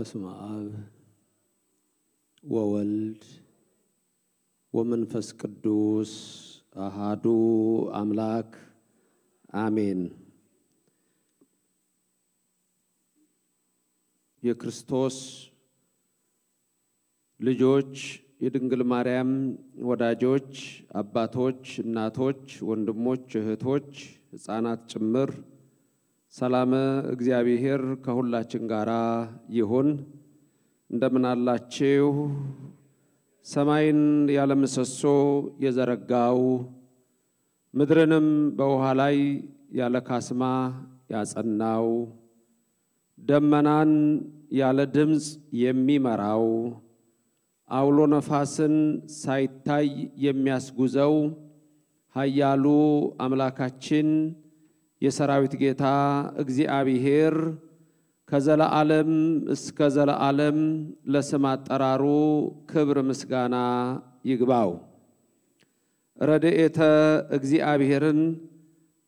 በስመ አብ ወወልድ ወመንፈስ ቅዱስ አሃዱ አምላክ አሜን። የክርስቶስ ልጆች የድንግል ማርያም ወዳጆች፣ አባቶች፣ እናቶች፣ ወንድሞች፣ እህቶች፣ ሕፃናት ጭምር ሰላመ እግዚአብሔር ከሁላችን ጋር ይሁን። እንደምን አላችሁ? ሰማይን ያለ ምሰሶ የዘረጋው ምድርንም በውሃ ላይ ያለ ካስማ ያጸናው ደመናን ያለ ድምፅ የሚመራው አውሎ ነፋስን ሳይታይ የሚያስጉዘው ኃያሉ አምላካችን የሰራዊት ጌታ እግዚአብሔር ከዘለዓለም እስከ ዘለዓለም ለስም አጠራሩ ክብር ምስጋና ይግባው። ረድኤተ እግዚአብሔርን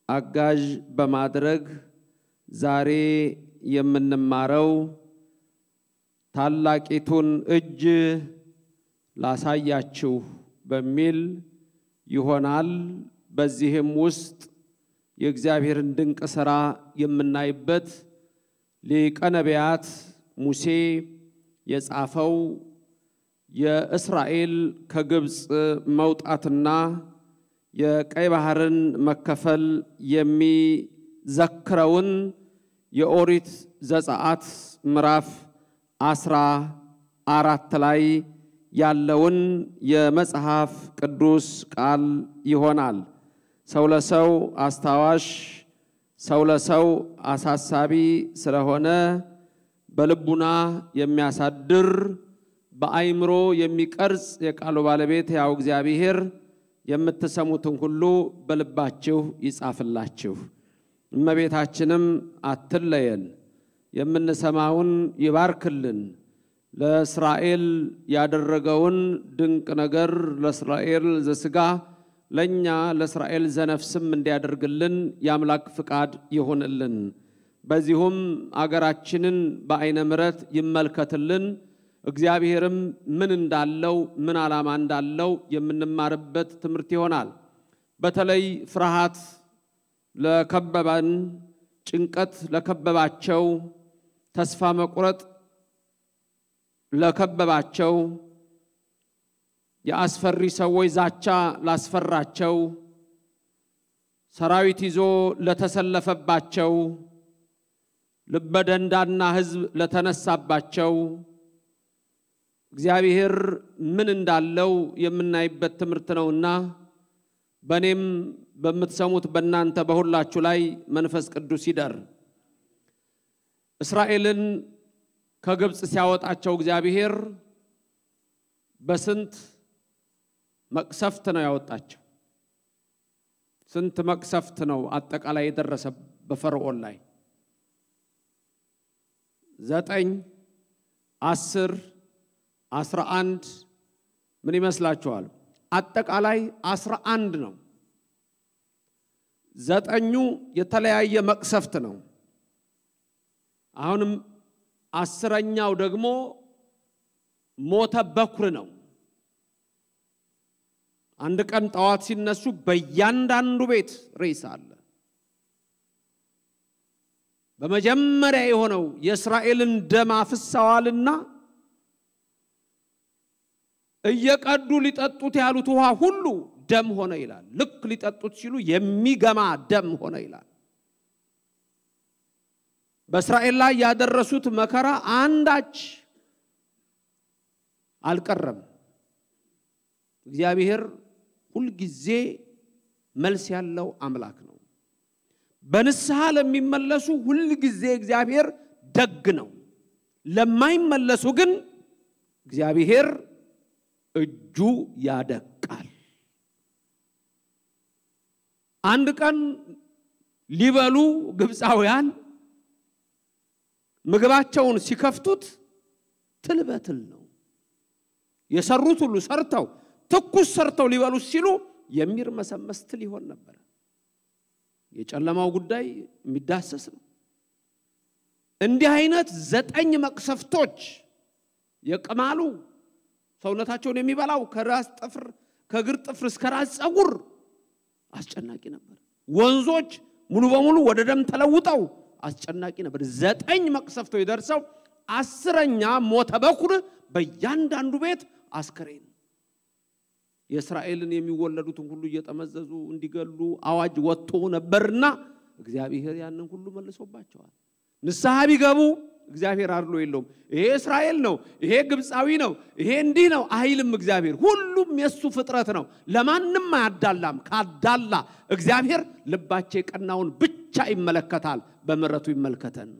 አጋዥ በማድረግ ዛሬ የምንማረው ታላቂቱን እጅ ላሳያችሁ በሚል ይሆናል። በዚህም ውስጥ የእግዚአብሔርን ድንቅ ሥራ የምናይበት ሊቀ ነቢያት ሙሴ የጻፈው የእስራኤል ከግብፅ መውጣትና የቀይ ባህርን መከፈል የሚዘክረውን የኦሪት ዘጸአት ምዕራፍ አስራ አራት ላይ ያለውን የመጽሐፍ ቅዱስ ቃል ይሆናል። ሰው ለሰው አስታዋሽ፣ ሰው ለሰው አሳሳቢ ስለሆነ በልቡና የሚያሳድር በአይምሮ የሚቀርጽ የቃሉ ባለቤት ያው እግዚአብሔር የምትሰሙትን ሁሉ በልባችሁ ይጻፍላችሁ። እመቤታችንም አትለየን፣ የምንሰማውን ይባርክልን። ለእስራኤል ያደረገውን ድንቅ ነገር ለእስራኤል ዘሥጋ ለእኛ ለእስራኤል ዘነፍስም እንዲያደርግልን የአምላክ ፍቃድ ይሁንልን። በዚሁም አገራችንን በዐይነ ምሕረት ይመልከትልን። እግዚአብሔርም ምን እንዳለው ምን ዓላማ እንዳለው የምንማርበት ትምህርት ይሆናል። በተለይ ፍርሃት ለከበበን፣ ጭንቀት ለከበባቸው፣ ተስፋ መቁረጥ ለከበባቸው፣ የአስፈሪ ሰዎች ዛቻ ላስፈራቸው፣ ሰራዊት ይዞ ለተሰለፈባቸው፣ ልበደንዳና ሕዝብ ለተነሳባቸው እግዚአብሔር ምን እንዳለው የምናይበት ትምህርት ነውና በእኔም በምትሰሙት በእናንተ በሁላችሁ ላይ መንፈስ ቅዱስ ይደር። እስራኤልን ከግብፅ ሲያወጣቸው እግዚአብሔር በስንት መቅሰፍት ነው ያወጣቸው? ስንት መቅሰፍት ነው አጠቃላይ የደረሰ በፈርዖን ላይ? ዘጠኝ አስር አስራ አንድ ምን ይመስላችኋል? አጠቃላይ አስራ አንድ ነው። ዘጠኙ የተለያየ መቅሰፍት ነው። አሁንም አስረኛው ደግሞ ሞተ በኩር ነው። አንድ ቀን ጠዋት ሲነሱ በእያንዳንዱ ቤት ሬሳ አለ። በመጀመሪያ የሆነው የእስራኤልን ደም አፍሰዋልና እየቀዱ ሊጠጡት ያሉት ውሃ ሁሉ ደም ሆነ ይላል። ልክ ሊጠጡት ሲሉ የሚገማ ደም ሆነ ይላል። በእስራኤል ላይ ያደረሱት መከራ አንዳች አልቀረም። እግዚአብሔር ሁልጊዜ መልስ ያለው አምላክ ነው። በንስሐ ለሚመለሱ ሁልጊዜ እግዚአብሔር ደግ ነው። ለማይመለሱ ግን እግዚአብሔር እጁ ያደቃል። አንድ ቀን ሊበሉ ግብፃውያን ምግባቸውን ሲከፍቱት ትል በትል ነው የሰሩት ሁሉ ሰርተው ትኩስ ሰርተው ሊበሉት ሲሉ የሚርመሰመስ ትል ይሆን ነበረ። የጨለማው ጉዳይ የሚዳሰስ ነው። እንዲህ አይነት ዘጠኝ መቅሰፍቶች የቅማሉ ሰውነታቸውን የሚበላው ከራስ ጥፍር ከእግር ጥፍር እስከ ራስ ፀጉር አስጨናቂ ነበር። ወንዞች ሙሉ በሙሉ ወደ ደም ተለውጠው አስጨናቂ ነበር። ዘጠኝ መቅሰፍቶች ደርሰው አስረኛ ሞተ በኩር በእያንዳንዱ ቤት አስከሬን የእስራኤልን የሚወለዱትን ሁሉ እየጠመዘዙ እንዲገሉ አዋጅ ወጥቶ ነበርና እግዚአብሔር ያንን ሁሉ መልሶባቸዋል። ንስሐ ቢገቡ እግዚአብሔር አድሎ የለውም። ይሄ እስራኤል ነው፣ ይሄ ግብፃዊ ነው፣ ይሄ እንዲህ ነው አይልም። እግዚአብሔር ሁሉም የእሱ ፍጥረት ነው፣ ለማንም አያዳላም። ካዳላ እግዚአብሔር ልባቸው የቀናውን ብቻ ይመለከታል። በምሕረቱ ይመልከተን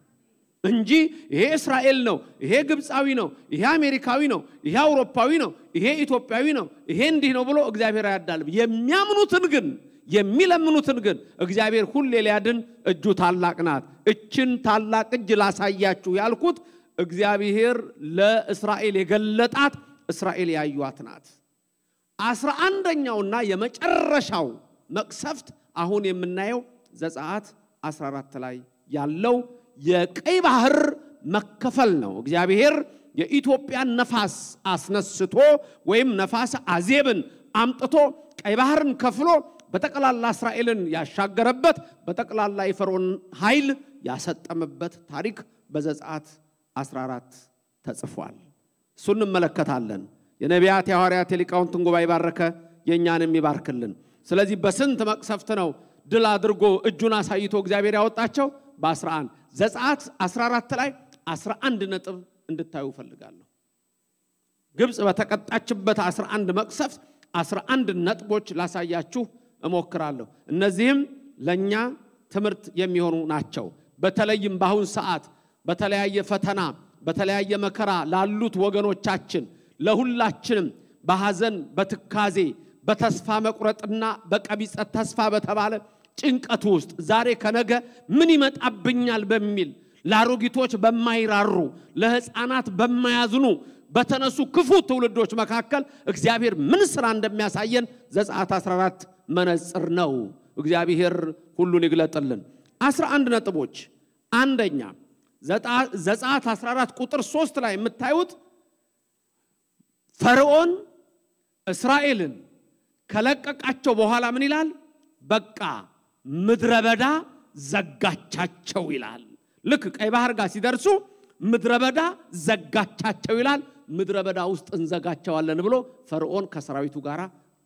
እንጂ ይሄ እስራኤል ነው፣ ይሄ ግብፃዊ ነው፣ ይሄ አሜሪካዊ ነው፣ ይሄ አውሮፓዊ ነው፣ ይሄ ኢትዮጵያዊ ነው፣ ይሄ እንዲህ ነው ብሎ እግዚአብሔር አያዳልም። የሚያምኑትን ግን የሚለምኑትን ግን እግዚአብሔር ሁሌ ሊያድን እጁ ታላቅ ናት። እችን ታላቅ እጅ ላሳያችሁ ያልኩት እግዚአብሔር ለእስራኤል የገለጣት እስራኤል ያዩት ናት። አስራ አንደኛውና የመጨረሻው መቅሰፍት አሁን የምናየው ዘጸአት 14 ላይ ያለው የቀይ ባህር መከፈል ነው። እግዚአብሔር የኢትዮጵያን ነፋስ አስነስቶ ወይም ነፋስ አዜብን አምጥቶ ቀይ ባህርን ከፍሎ በጠቅላላ እስራኤልን ያሻገረበት በጠቅላላ የፈርዖን ኃይል ያሰጠመበት ታሪክ በዘጸአት 14 ተጽፏል። እሱ እንመለከታለን። የነቢያት የሐዋርያት የሊቃውንትን ጉባኤ ባረከ፣ የእኛንም ይባርክልን። ስለዚህ በስንት መቅሰፍት ነው ድል አድርጎ እጁን አሳይቶ እግዚአብሔር ያወጣቸው? በ11 ዘጸአት 14 ላይ 11 ነጥብ እንድታዩ እፈልጋለሁ። ግብፅ በተቀጣችበት 11 መቅሰፍት 11 ነጥቦች ላሳያችሁ እሞክራለሁ። እነዚህም ለእኛ ትምህርት የሚሆኑ ናቸው። በተለይም በአሁን ሰዓት በተለያየ ፈተና በተለያየ መከራ ላሉት ወገኖቻችን ለሁላችንም በሐዘን በትካዜ በተስፋ መቁረጥና በቀቢጸ ተስፋ በተባለ ጭንቀት ውስጥ ዛሬ ከነገ ምን ይመጣብኛል በሚል ለአሮጊቶች በማይራሩ ለሕፃናት በማያዝኑ በተነሱ ክፉ ትውልዶች መካከል እግዚአብሔር ምን ስራ እንደሚያሳየን ዘጸአት 14 መነጽር ነው። እግዚአብሔር ሁሉን ይግለጥልን። 11 ነጥቦች። አንደኛ ዘጸአት 14 ቁጥር 3 ላይ የምታዩት ፈርዖን እስራኤልን ከለቀቃቸው በኋላ ምን ይላል? በቃ ምድረ በዳ ዘጋቻቸው ይላል። ልክ ቀይ ባህር ጋር ሲደርሱ ምድረ በዳ ዘጋቻቸው ይላል። ምድረ በዳ ውስጥ እንዘጋቸዋለን ብሎ ፈርዖን ከሰራዊቱ ጋር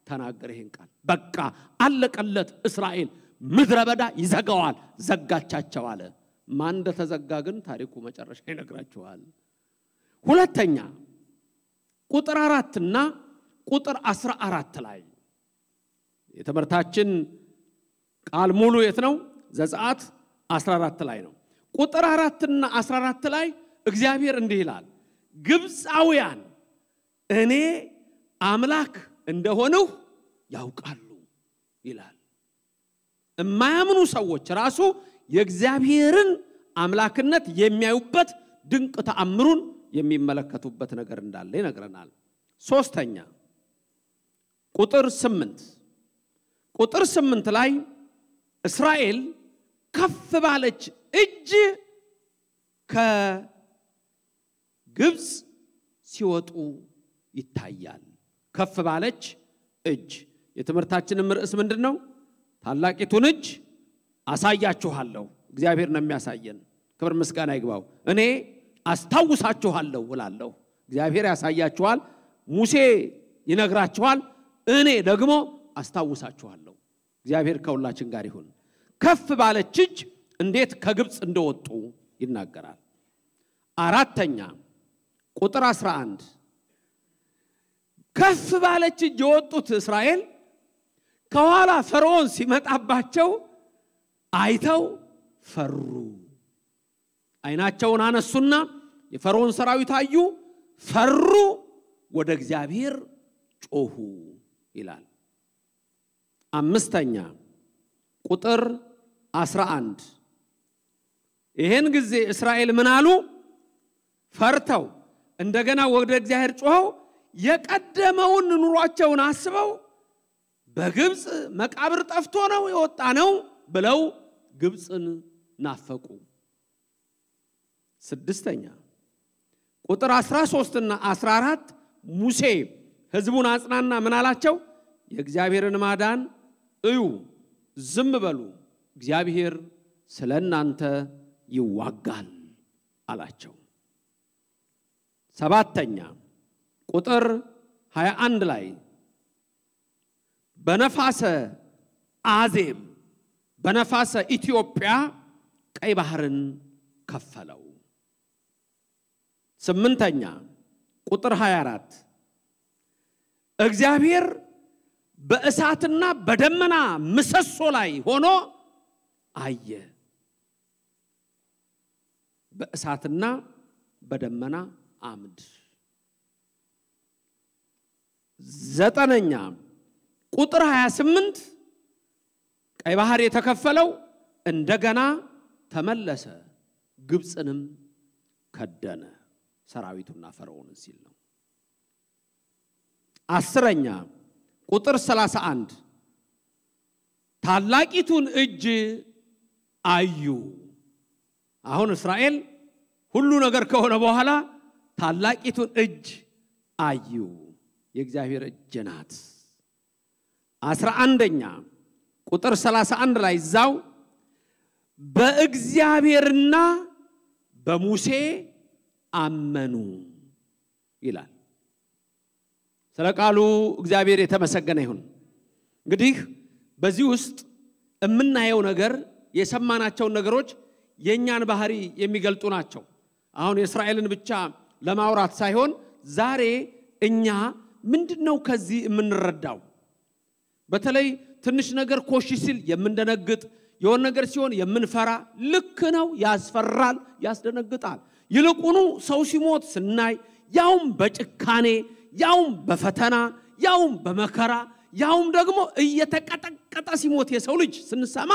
ተናገረ። ይሄን ቃል በቃ አለቀለት፣ እስራኤል ምድረ በዳ ይዘጋዋል፣ ዘጋቻቸው አለ። ማን እንደተዘጋ ግን ታሪኩ መጨረሻ ይነግራችኋል። ሁለተኛ ቁጥር አራትና ቁጥር አስራ አራት ላይ የትምህርታችን ቃል ሙሉ የት ነው? ዘጸአት 14 ላይ ነው። ቁጥር አራትና 14 ላይ እግዚአብሔር እንዲህ ይላል፣ ግብፃውያን እኔ አምላክ እንደሆንሁ ያውቃሉ ይላል። የማያምኑ ሰዎች ራሱ የእግዚአብሔርን አምላክነት የሚያዩበት ድንቅ ተአምሩን የሚመለከቱበት ነገር እንዳለ ይነግረናል። ሶስተኛ ቁጥር ስምንት ቁጥር ስምንት ላይ እስራኤል ከፍ ባለች እጅ ከግብፅ ሲወጡ ይታያል። ከፍ ባለች እጅ የትምህርታችንም ርዕስ ምንድን ነው? ታላቂቱን እጅ አሳያችኋለሁ። እግዚአብሔር ነው የሚያሳየን። ክብር ምስጋና ይግባው። እኔ አስታውሳችኋለሁ እላለሁ። እግዚአብሔር ያሳያችኋል። ሙሴ ይነግራችኋል። እኔ ደግሞ አስታውሳችኋለሁ። እግዚአብሔር ከሁላችን ጋር ይሁን። ከፍ ባለች እጅ እንዴት ከግብፅ እንደወጡ ይናገራል። አራተኛ ቁጥር 11 ከፍ ባለች እጅ የወጡት እስራኤል ከኋላ ፈርዖን ሲመጣባቸው አይተው ፈሩ። ዓይናቸውን አነሱና የፈርዖን ሰራዊት አዩ፣ ፈሩ፣ ወደ እግዚአብሔር ጮሁ ይላል። አምስተኛ ቁጥር 11 ይህን ጊዜ እስራኤል ምን አሉ? ፈርተው እንደገና ወደ እግዚአብሔር ጮኸው የቀደመውን ኑሯቸውን አስበው በግብፅ መቃብር ጠፍቶ ነው የወጣ ነው ብለው ግብፅን ናፈቁ። ስድስተኛ ቁጥር 13 እና 14 ሙሴ ሕዝቡን አጽናና ምን አላቸው? የእግዚአብሔርን ማዳን እዩ፣ ዝም በሉ፣ እግዚአብሔር ስለ እናንተ ይዋጋል አላቸው። ሰባተኛ ቁጥር 21 ላይ በነፋሰ አዜብ በነፋሰ ኢትዮጵያ ቀይ ባህርን ከፈለው። ስምንተኛ ቁጥር 24 እግዚአብሔር በእሳትና በደመና ምሰሶ ላይ ሆኖ አየ። በእሳትና በደመና አምድ። ዘጠነኛ ቁጥር 28 ቀይ ባህር የተከፈለው እንደገና ተመለሰ፣ ግብፅንም ከደነ ሰራዊቱና ፈርዖንን ሲል ነው። አስረኛ ቁጥር 31 ታላቂቱን እጅ አዩ። አሁን እስራኤል ሁሉ ነገር ከሆነ በኋላ ታላቂቱን እጅ አዩ። የእግዚአብሔር እጅ ናት። አስራ አንደኛ ቁጥር 31 ላይ እዛው በእግዚአብሔርና በሙሴ አመኑ ይላል። ስለ ቃሉ እግዚአብሔር የተመሰገነ ይሁን። እንግዲህ በዚህ ውስጥ የምናየው ነገር የሰማናቸውን ነገሮች የእኛን ባህሪ የሚገልጡ ናቸው። አሁን የእስራኤልን ብቻ ለማውራት ሳይሆን ዛሬ እኛ ምንድን ነው ከዚህ የምንረዳው? በተለይ ትንሽ ነገር ኮሽ ሲል የምንደነግጥ የሆነ ነገር ሲሆን የምንፈራ ልክ ነው፣ ያስፈራል፣ ያስደነግጣል። ይልቁኑ ሰው ሲሞት ስናይ ያውም በጭካኔ ያውም በፈተና ያውም በመከራ ያውም ደግሞ እየተቀጠቀጠ ሲሞት የሰው ልጅ ስንሰማ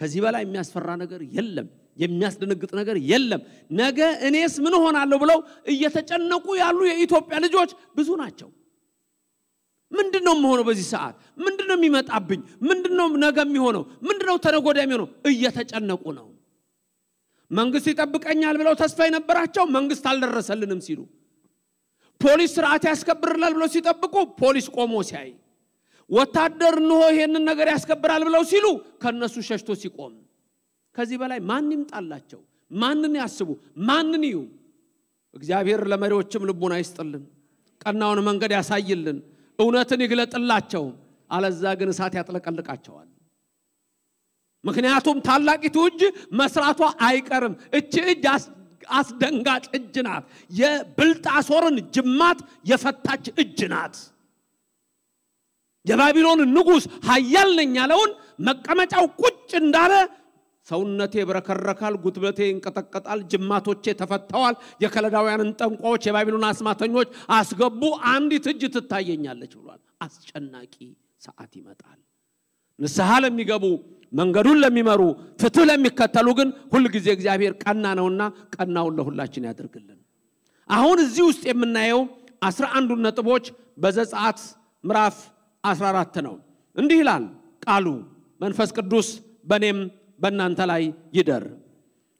ከዚህ በላይ የሚያስፈራ ነገር የለም፣ የሚያስደነግጥ ነገር የለም። ነገ እኔስ ምን ሆናለሁ ብለው እየተጨነቁ ያሉ የኢትዮጵያ ልጆች ብዙ ናቸው። ምንድን ነው የምሆነው? በዚህ ሰዓት ምንድን ነው የሚመጣብኝ? ምንድን ነው ነገ የሚሆነው? ምንድን ነው ወዲያ የሚሆነው? እየተጨነቁ ነው። መንግስት ይጠብቀኛል ብለው ተስፋ የነበራቸው መንግስት አልደረሰልንም ሲሉ፣ ፖሊስ ስርዓት ያስከብርላል ብለው ሲጠብቁ ፖሊስ ቆሞ ሲያይ፣ ወታደር እንሆ ይሄንን ነገር ያስከብራል ብለው ሲሉ ከነሱ ሸሽቶ ሲቆም፣ ከዚህ በላይ ማን ይምጣላቸው? ማንን ያስቡ? ማንን ይዩ? እግዚአብሔር ለመሪዎችም ልቡን አይስጥልን፣ ቀናውን መንገድ ያሳይልን፣ እውነትን ይግለጥላቸው። አለዛ ግን እሳት ያጥለቀልቃቸዋል። ምክንያቱም ታላቂቱ እጅ መስራቷ አይቀርም። እች እጅ አስደንጋጭ እጅ ናት። የብልጣሶርን ጅማት የፈታች እጅ ናት። የባቢሎን ንጉሥ ኃያል ነኝ ያለውን መቀመጫው ቁጭ እንዳለ ሰውነቴ ይብረከረካል፣ ጉልበቴ ይንቀጠቀጣል፣ ጅማቶቼ ተፈተዋል። የከለዳውያንን ጠንቋዎች የባቢሎን አስማተኞች አስገቡ፣ አንዲት እጅ ትታየኛለች ብሏል። አስጨናቂ ሰዓት ይመጣል። ንስሐ ለሚገቡ መንገዱን ለሚመሩ ፍትህ ለሚከተሉ ግን ሁልጊዜ እግዚአብሔር ቀና ነውና ቀናውን ለሁላችን ያደርግልን። አሁን እዚህ ውስጥ የምናየው አስራ አንዱን ነጥቦች በዘጸአት ምዕራፍ 14 ነው። እንዲህ ይላል ቃሉ መንፈስ ቅዱስ በእኔም በእናንተ ላይ ይደር።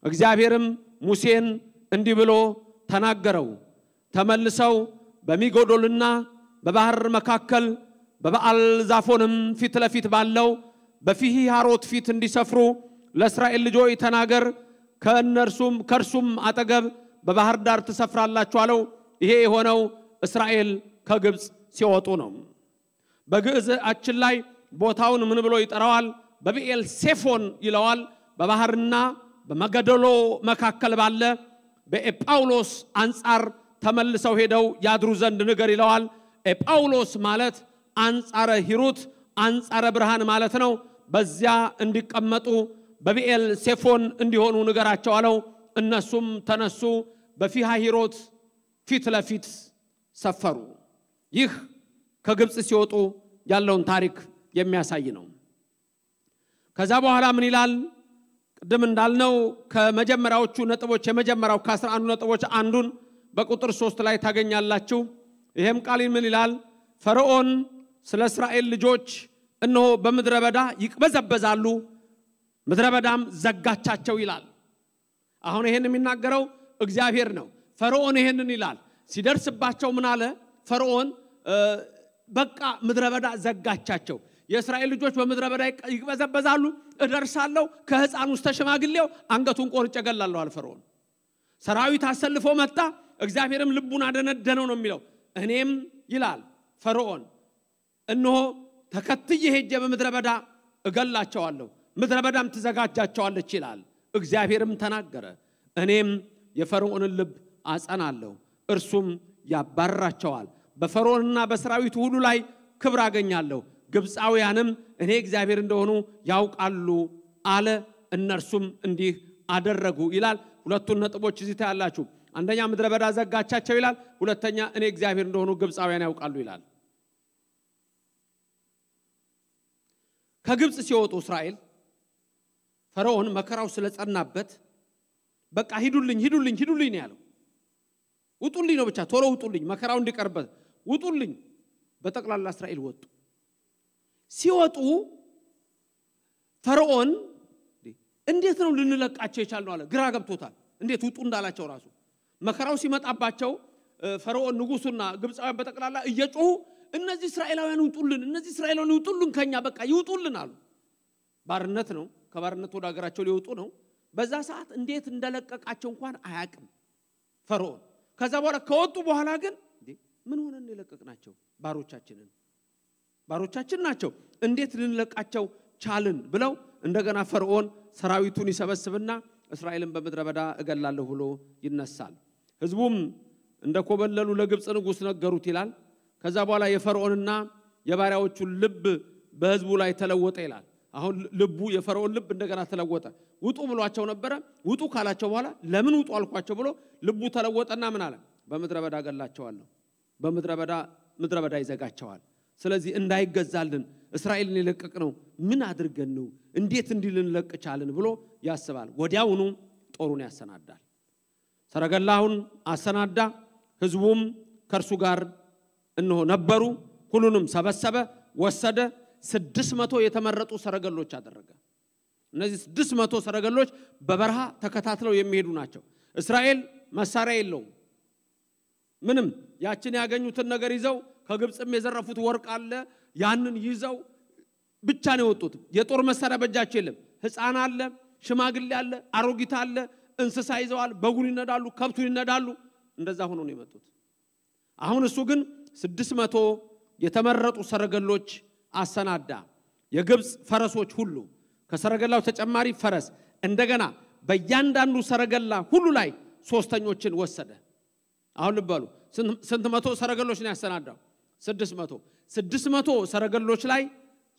እግዚአብሔርም ሙሴን እንዲህ ብሎ ተናገረው። ተመልሰው በሚጎዶልና በባህር መካከል በበዓል ዛፎንም ፊት ለፊት ባለው በፊሂ ሃሮት ፊት እንዲሰፍሩ ለእስራኤል ልጆች ተናገር። ከእነርሱም ከእርሱም አጠገብ በባህር ዳር ትሰፍራላችሁ አለው። ይሄ የሆነው እስራኤል ከግብፅ ሲወጡ ነው። በግዕዛችን ላይ ቦታውን ምን ብሎ ይጠራዋል? በብኤል ሴፎን ይለዋል። በባህርና በመገደሎ መካከል ባለ በኤጳውሎስ አንጻር ተመልሰው ሄደው ያድሩ ዘንድ ንገር ይለዋል። ኤጳውሎስ ማለት አንጻረ ሂሩት አንጻረ ብርሃን ማለት ነው። በዚያ እንዲቀመጡ በብኤል ሴፎን እንዲሆኑ ንገራቸው አለው። እነሱም ተነሱ፣ በፊሃ ሂሮት ፊት ለፊት ሰፈሩ። ይህ ከግብፅ ሲወጡ ያለውን ታሪክ የሚያሳይ ነው። ከዛ በኋላ ምን ይላል? ቅድም እንዳልነው ከመጀመሪያዎቹ ነጥቦች የመጀመሪያው ከአስራ አንዱ ነጥቦች አንዱን በቁጥር ሶስት ላይ ታገኛላችሁ። ይሄም ቃል ምን ይላል? ፈርዖን ስለ እስራኤል ልጆች እነሆ በምድረ በዳ ይቅበዘበዛሉ፣ ምድረ በዳም ዘጋቻቸው ይላል። አሁን ይሄን የሚናገረው እግዚአብሔር ነው። ፈርዖን ይሄንን ይላል። ሲደርስባቸው ምን አለ ፈርዖን? በቃ ምድረ በዳ ዘጋቻቸው። የእስራኤል ልጆች በምድረ በዳ ይቅበዘበዛሉ። እደርሳለሁ ከሕፃን ውስጥ ተሸማግሌው አንገቱን ቆርጬ እገላለሁ አለ ፈርዖን። ሰራዊት አሰልፎ መጣ። እግዚአብሔርም ልቡን አደነደነው ነው የሚለው። እኔም ይላል ፈርዖን እነሆ ተከትዬ ሄጄ በምድረ በዳ እገላቸዋለሁ፣ ምድረ በዳም ትዘጋጃቸዋለች ይላል። እግዚአብሔርም ተናገረ፣ እኔም የፈርዖንን ልብ አጸናለሁ፣ እርሱም ያባርራቸዋል። በፈርዖንና በሰራዊቱ ሁሉ ላይ ክብር አገኛለሁ፣ ግብፃውያንም እኔ እግዚአብሔር እንደሆኑ ያውቃሉ አለ። እነርሱም እንዲህ አደረጉ ይላል። ሁለቱን ነጥቦች እዚህ ታያላችሁ። አንደኛ ምድረ በዳ ዘጋቻቸው ይላል። ሁለተኛ እኔ እግዚአብሔር እንደሆኑ ግብፃውያን ያውቃሉ ይላል። ከግብፅ ሲወጡ እስራኤል ፈርዖን መከራው ስለጸናበት በቃ ሂዱልኝ ሂዱልኝ ሂዱልኝ ነው ያለው። ውጡልኝ ነው ብቻ ቶሎ ውጡልኝ፣ መከራው እንዲቀርበት ውጡልኝ። በጠቅላላ እስራኤል ወጡ። ሲወጡ ፈርዖን እንዴት ነው ልንለቃቸው የቻልነው አለ። ግራ ገብቶታል። እንዴት ውጡ እንዳላቸው ራሱ መከራው ሲመጣባቸው ፈርዖን ንጉሱና ግብፃውያን በጠቅላላ እየጮሁ እነዚህ እስራኤላውያን ይውጡልን፣ እነዚህ እስራኤላውያን ይውጡልን፣ ከኛ በቃ ይውጡልን አሉ። ባርነት ነው። ከባርነት ወደ ሀገራቸው ሊወጡ ነው። በዛ ሰዓት እንዴት እንደለቀቃቸው እንኳን አያቅም ፈርዖን። ከዛ በኋላ ከወጡ በኋላ ግን ምን ሆነን የለቀቅናቸው? ባሮቻችንን ባሮቻችን ናቸው፣ እንዴት ልንለቃቸው ቻልን? ብለው እንደገና ፈርዖን ሰራዊቱን ይሰበስብና እስራኤልን በምድረ በዳ እገላለሁ ብሎ ይነሳል። ህዝቡም እንደ ኮበለሉ ለግብፅ ንጉሥ ነገሩት ይላል። ከዛ በኋላ የፈርዖንና የባሪያዎቹን ልብ በህዝቡ ላይ ተለወጠ ይላል። አሁን ልቡ የፈርዖን ልብ እንደገና ተለወጠ። ውጡ ብሏቸው ነበረ። ውጡ ካላቸው በኋላ ለምን ውጡ አልኳቸው ብሎ ልቡ ተለወጠና ምን አለ? በምድረ በዳ ገላቸዋለሁ፣ በምድረ በዳ ምድረ በዳ ይዘጋቸዋል። ስለዚህ እንዳይገዛልን እስራኤልን የለቀቅ ነው ምን አድርገን ነው እንዴት እንዲህ ልንለቅ ብሎ ያስባል። ወዲያውኑ ጦሩን ያሰናዳል። ሰረገላውን አሰናዳ። ህዝቡም ከእርሱ ጋር እነሆ ነበሩ። ሁሉንም ሰበሰበ፣ ወሰደ። ስድስት መቶ የተመረጡ ሰረገሎች አደረገ። እነዚህ ስድስት መቶ ሰረገሎች በበረሃ ተከታትለው የሚሄዱ ናቸው። እስራኤል መሳሪያ የለውም ምንም። ያችን ያገኙትን ነገር ይዘው ከግብፅም የዘረፉት ወርቅ አለ። ያንን ይዘው ብቻ ነው የወጡት። የጦር መሳሪያ በእጃቸው የለም። ሕፃን አለ፣ ሽማግሌ አለ፣ አሮጊት አለ፣ እንስሳ ይዘዋል። በጉን ይነዳሉ፣ ከብቱን ይነዳሉ። እንደዛ ሆኖ ነው የመጡት። አሁን እሱ ግን ስድስት መቶ የተመረጡ ሰረገሎች አሰናዳ። የግብፅ ፈረሶች ሁሉ ከሰረገላው ተጨማሪ ፈረስ እንደገና በእያንዳንዱ ሰረገላ ሁሉ ላይ ሶስተኞችን ወሰደ። አሁን ልበሉ ስንት መቶ ሰረገሎች ነው ያሰናዳው? ስድስት መቶ ስድስት መቶ ሰረገሎች ላይ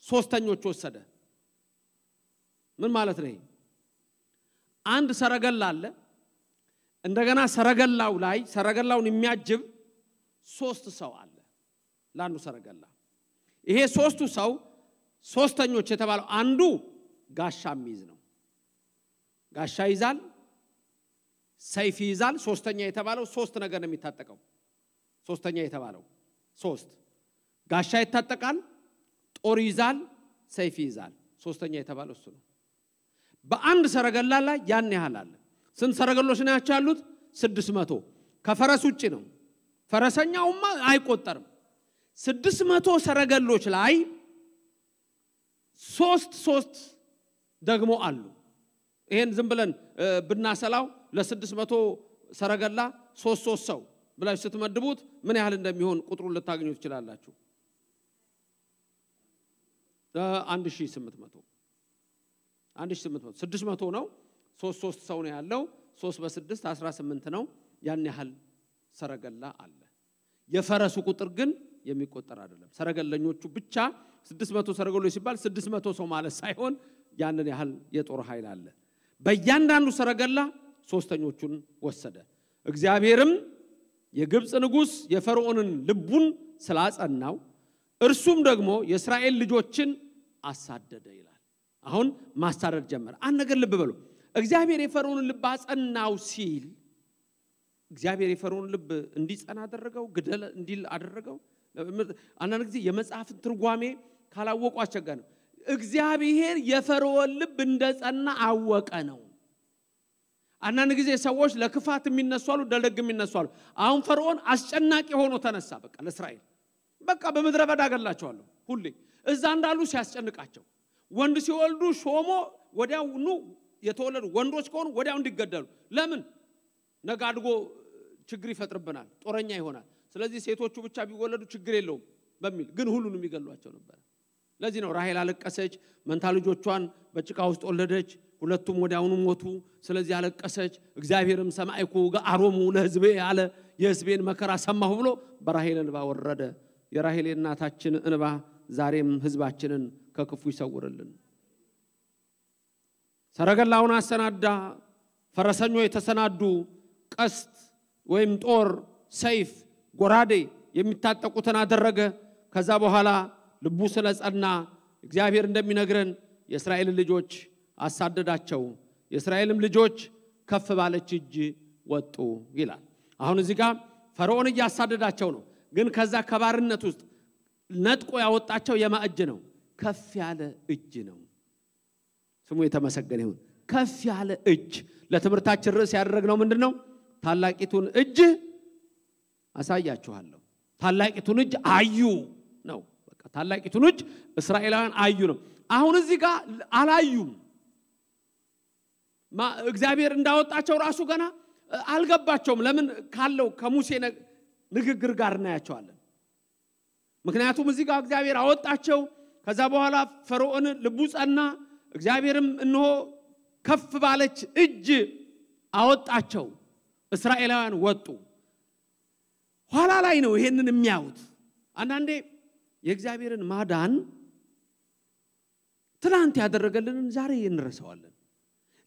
ሶስተኞች ወሰደ። ምን ማለት ነው? አንድ ሰረገላ አለ። እንደገና ሰረገላው ላይ ሰረገላውን የሚያጅብ ሶስት ሰው አለ ለአንዱ ሰረገላ። ይሄ ሶስቱ ሰው ሶስተኞች የተባለው አንዱ ጋሻ የሚይዝ ነው። ጋሻ ይዛል፣ ሰይፍ ይይዛል። ሶስተኛ የተባለው ሶስት ነገር ነው የሚታጠቀው። ሶስተኛ የተባለው ሶስት ጋሻ ይታጠቃል፣ ጦር ይዛል፣ ሰይፍ ይይዛል። ሶስተኛ የተባለው እሱ ነው። በአንድ ሰረገላ ላይ ያን ያህል አለ። ስንት ሰረገሎች ናቸው ያሉት? ስድስት መቶ ከፈረስ ውጭ ነው። ፈረሰኛውማ አይቆጠርም። ስድስት መቶ ሰረገሎች ላይ ሶስት ሶስት ደግሞ አሉ። ይሄን ዝም ብለን ብናሰላው ለስድስት መቶ ሰረገላ ሶስት ሶስት ሰው ብላችሁ ስትመድቡት ምን ያህል እንደሚሆን ቁጥሩን ልታገኙ ትችላላችሁ። አንድ ሺህ ስምንት መቶ አንድ ሺህ ስምንት መቶ ስድስት መቶ ነው። ሶስት ሶስት ሰው ነው ያለው። ሶስት በስድስት አስራ ስምንት ነው። ያን ያህል ሰረገላ አለ። የፈረሱ ቁጥር ግን የሚቆጠር አይደለም። ሰረገለኞቹ ብቻ ስድስት መቶ ሰረገሎች ሲባል ስድስት መቶ ሰው ማለት ሳይሆን ያንን ያህል የጦር ኃይል አለ። በእያንዳንዱ ሰረገላ ሶስተኞቹን ወሰደ። እግዚአብሔርም የግብፅ ንጉሥ የፈርዖንን ልቡን ስላጸናው እርሱም ደግሞ የእስራኤል ልጆችን አሳደደ ይላል። አሁን ማሳደድ ጀመረ። አንድ ነገር ልብ በሉ። እግዚአብሔር የፈርዖንን ልብ አጸናው ሲል እግዚአብሔር የፈርዖንን ልብ እንዲጸና አደረገው፣ ግደል እንዲል አደረገው። አንዳንድ ጊዜ የመጽሐፍን ትርጓሜ ካላወቁ አስቸጋሪ ነው። እግዚአብሔር የፈርዖን ልብ እንደጸና አወቀ ነው። አንዳንድ ጊዜ ሰዎች ለክፋት የሚነሱ አሉ፣ ለደግ የሚነሱ አሉ። አሁን ፈርዖን አስጨናቂ ሆኖ ተነሳ። በቃ ለእስራኤል በቃ በምድረ በዳ ገላቸዋለሁ ሁሌ እዛ እንዳሉ ሲያስጨንቃቸው ወንድ ሲወልዱ ሾሞ ወዲያውኑ የተወለዱ ወንዶች ከሆኑ ወዲያው እንዲገደሉ ለምን ነገ አድጎ ችግር ይፈጥርብናል፣ ጦረኛ ይሆናል። ስለዚህ ሴቶቹ ብቻ ቢወለዱ ችግር የለውም በሚል ግን ሁሉንም ይገሏቸው ነበር። ለዚህ ነው ራሔል አለቀሰች፣ መንታ ልጆቿን በጭቃ ውስጥ ወለደች፣ ሁለቱም ወዲያውኑ ሞቱ። ስለዚህ አለቀሰች። እግዚአብሔርም ሰማይኩ ገአሮሙ ለሕዝቤ አለ፣ የሕዝቤን መከራ ሰማሁ ብሎ በራሔል እንባ ወረደ። የራሔል እናታችን እንባ ዛሬም ሕዝባችንን ከክፉ ይሰውርልን። ሰረገላውን አሰናዳ፣ ፈረሰኞች የተሰናዱ ቀስት ወይም ጦር፣ ሰይፍ፣ ጎራዴ የሚታጠቁትን አደረገ። ከዛ በኋላ ልቡ ስለጸና እግዚአብሔር እንደሚነግረን የእስራኤልን ልጆች አሳደዳቸው። የእስራኤልም ልጆች ከፍ ባለች እጅ ወጡ ይላል። አሁን እዚህ ጋር ፈርዖን እያሳደዳቸው ነው። ግን ከዛ ከባርነት ውስጥ ነጥቆ ያወጣቸው የማ እጅ ነው? ከፍ ያለ እጅ ነው። ስሙ የተመሰገነ ይሁን። ከፍ ያለ እጅ። ለትምህርታችን ርዕስ ያደረግነው ምንድን ነው? ታላቂቱን እጅ አሳያችኋለሁ። ታላቂቱን እጅ አዩ ነው። በቃ ታላቂቱን እጅ እስራኤላውያን አዩ ነው። አሁን እዚህ ጋር አላዩም። እግዚአብሔር እንዳወጣቸው ራሱ ገና አልገባቸውም። ለምን ካለው ከሙሴ ንግግር ጋር እናያቸዋለን። ምክንያቱም እዚህ ጋር እግዚአብሔር አወጣቸው። ከዛ በኋላ ፈርዖን ልቡ ጸና። እግዚአብሔርም እነሆ ከፍ ባለች እጅ አወጣቸው። እስራኤላውያን ወጡ። ኋላ ላይ ነው ይሄንን የሚያዩት። አንዳንዴ የእግዚአብሔርን ማዳን ትናንት ያደረገልንን ዛሬ እንረሳዋለን።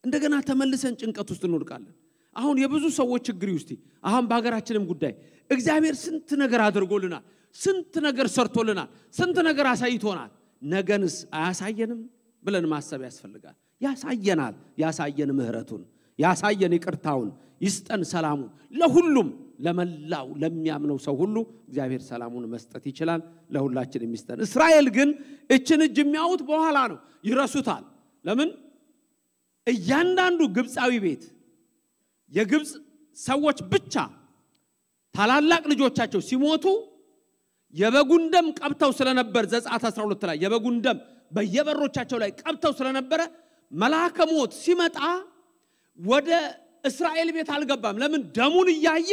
እንደገና ተመልሰን ጭንቀት ውስጥ እንወድቃለን። አሁን የብዙ ሰዎች ችግር ውስጥ አሁን በሀገራችንም ጉዳይ እግዚአብሔር ስንት ነገር አድርጎልናል፣ ስንት ነገር ሰርቶልናል፣ ስንት ነገር አሳይቶናል። ነገንስ አያሳየንም ብለን ማሰብ ያስፈልጋል። ያሳየናል። ያሳየን ምሕረቱን ያሳየን ይቅርታውን ይስጠን ሰላሙን ለሁሉም ለመላው ለሚያምነው ሰው ሁሉ እግዚአብሔር ሰላሙን መስጠት ይችላል። ለሁላችን የሚስጠን። እስራኤል ግን እችን እጅ የሚያዩት በኋላ ነው፣ ይረሱታል። ለምን እያንዳንዱ ግብፃዊ ቤት የግብፅ ሰዎች ብቻ ታላላቅ ልጆቻቸው ሲሞቱ የበጉን ደም ቀብተው ስለነበር ዘጸአት 12 ላይ የበጉን ደም በየበሮቻቸው ላይ ቀብተው ስለነበረ መልአከ ሞት ሲመጣ ወደ እስራኤል ቤት አልገባም። ለምን? ደሙን እያየ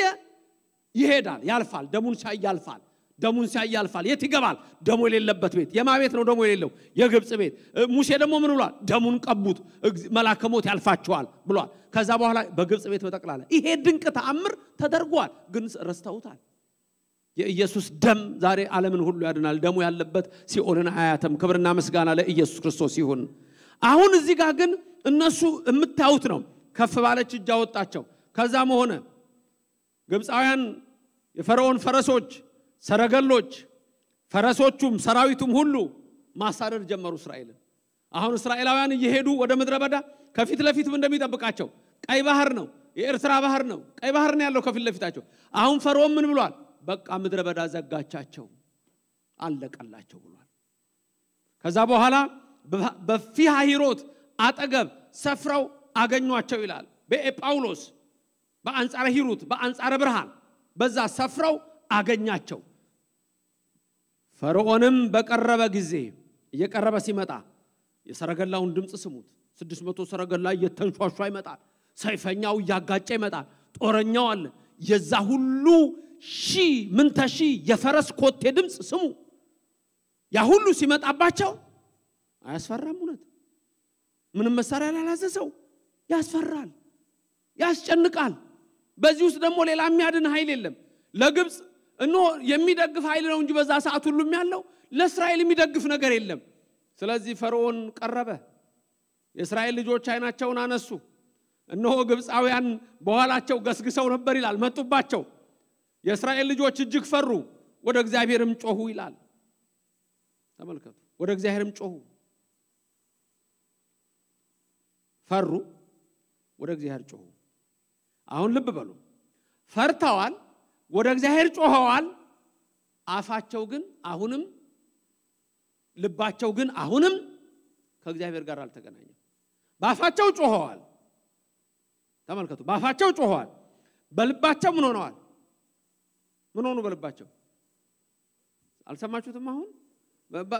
ይሄዳል፣ ያልፋል። ደሙን ሲያይ ያልፋል። ደሙን ሲያይ ያልፋል። የት ይገባል? ደሙ የሌለበት ቤት። የማ ቤት ነው ደሙ የሌለው? የግብፅ ቤት። ሙሴ ደግሞ ምን ብሏል? ደሙን ቀቡት፣ መልአከ ሞት ያልፋቸዋል ብሏል። ከዛ በኋላ በግብፅ ቤት በጠቅላላ ይሄ ድንቅ ተአምር ተደርጓል፣ ግን ረስተውታል። የኢየሱስ ደም ዛሬ ዓለምን ሁሉ ያድናል። ደሙ ያለበት ሲኦልን አያተም። ክብርና ምስጋና ለኢየሱስ ክርስቶስ ይሁን። አሁን እዚህ ጋር ግን እነሱ የምታዩት ነው። ከፍ ባለች እጅ አወጣቸው። ከዛም ሆነ ግብፃውያን የፈርዖን ፈረሶች፣ ሰረገሎች፣ ፈረሶቹም ሰራዊቱም ሁሉ ማሳደድ ጀመሩ እስራኤልን። አሁን እስራኤላውያን እየሄዱ ወደ ምድረ በዳ ከፊት ለፊትም እንደሚጠብቃቸው ቀይ ባህር ነው፣ የኤርትራ ባህር ነው፣ ቀይ ባህር ነው ያለው ከፊት ለፊታቸው። አሁን ፈርዖን ምን ብሏል? በቃ ምድረ በዳ ዘጋቻቸው፣ አለቀላቸው ብሏል። ከዛ በኋላ በፊሃ ሂሮት አጠገብ ሰፍረው አገኟቸው ይላል። በጳውሎስ በአንጻረ ሂሩት በአንጻረ ብርሃን በዛ ሰፍረው አገኛቸው። ፈርዖንም በቀረበ ጊዜ እየቀረበ ሲመጣ የሰረገላውን ድምፅ ስሙት። ስድስት መቶ ሰረገላ እየተንሿሿ ይመጣል። ሰይፈኛው እያጋጨ ይመጣል። ጦረኛው አለ። የዛ ሁሉ ሺ ምንተ ሺ የፈረስ ኮቴ ድምፅ ስሙ። ያ ሁሉ ሲመጣባቸው አያስፈራም? እውነት ምንም መሳሪያ ላላዘ ሰው ያስፈራል፣ ያስጨንቃል። በዚህ ውስጥ ደግሞ ሌላ የሚያድን ኃይል የለም። ለግብፅ እነሆ የሚደግፍ ኃይል ነው እንጂ በዛ ሰዓት ሁሉም ያለው ለእስራኤል የሚደግፍ ነገር የለም። ስለዚህ ፈርዖን ቀረበ። የእስራኤል ልጆች ዓይናቸውን አነሱ። እነሆ ግብፃውያን በኋላቸው ገስግሰው ነበር ይላል። መጡባቸው። የእስራኤል ልጆች እጅግ ፈሩ፣ ወደ እግዚአብሔርም ጮሁ ይላል። ተመልከቱ፣ ወደ እግዚአብሔርም ጮሁ። ፈሩ፣ ወደ እግዚአብሔር ጮሁ። አሁን ልብ በሉ፣ ፈርተዋል፣ ወደ እግዚአብሔር ጮኸዋል። አፋቸው ግን አሁንም ልባቸው ግን አሁንም ከእግዚአብሔር ጋር አልተገናኘም። በአፋቸው ጮኸዋል፣ ተመልከቱ። በአፋቸው ጮኸዋል፣ በልባቸው ምን ሆነዋል? ምን ሆኑ? በልባቸው አልሰማችሁትም? አሁን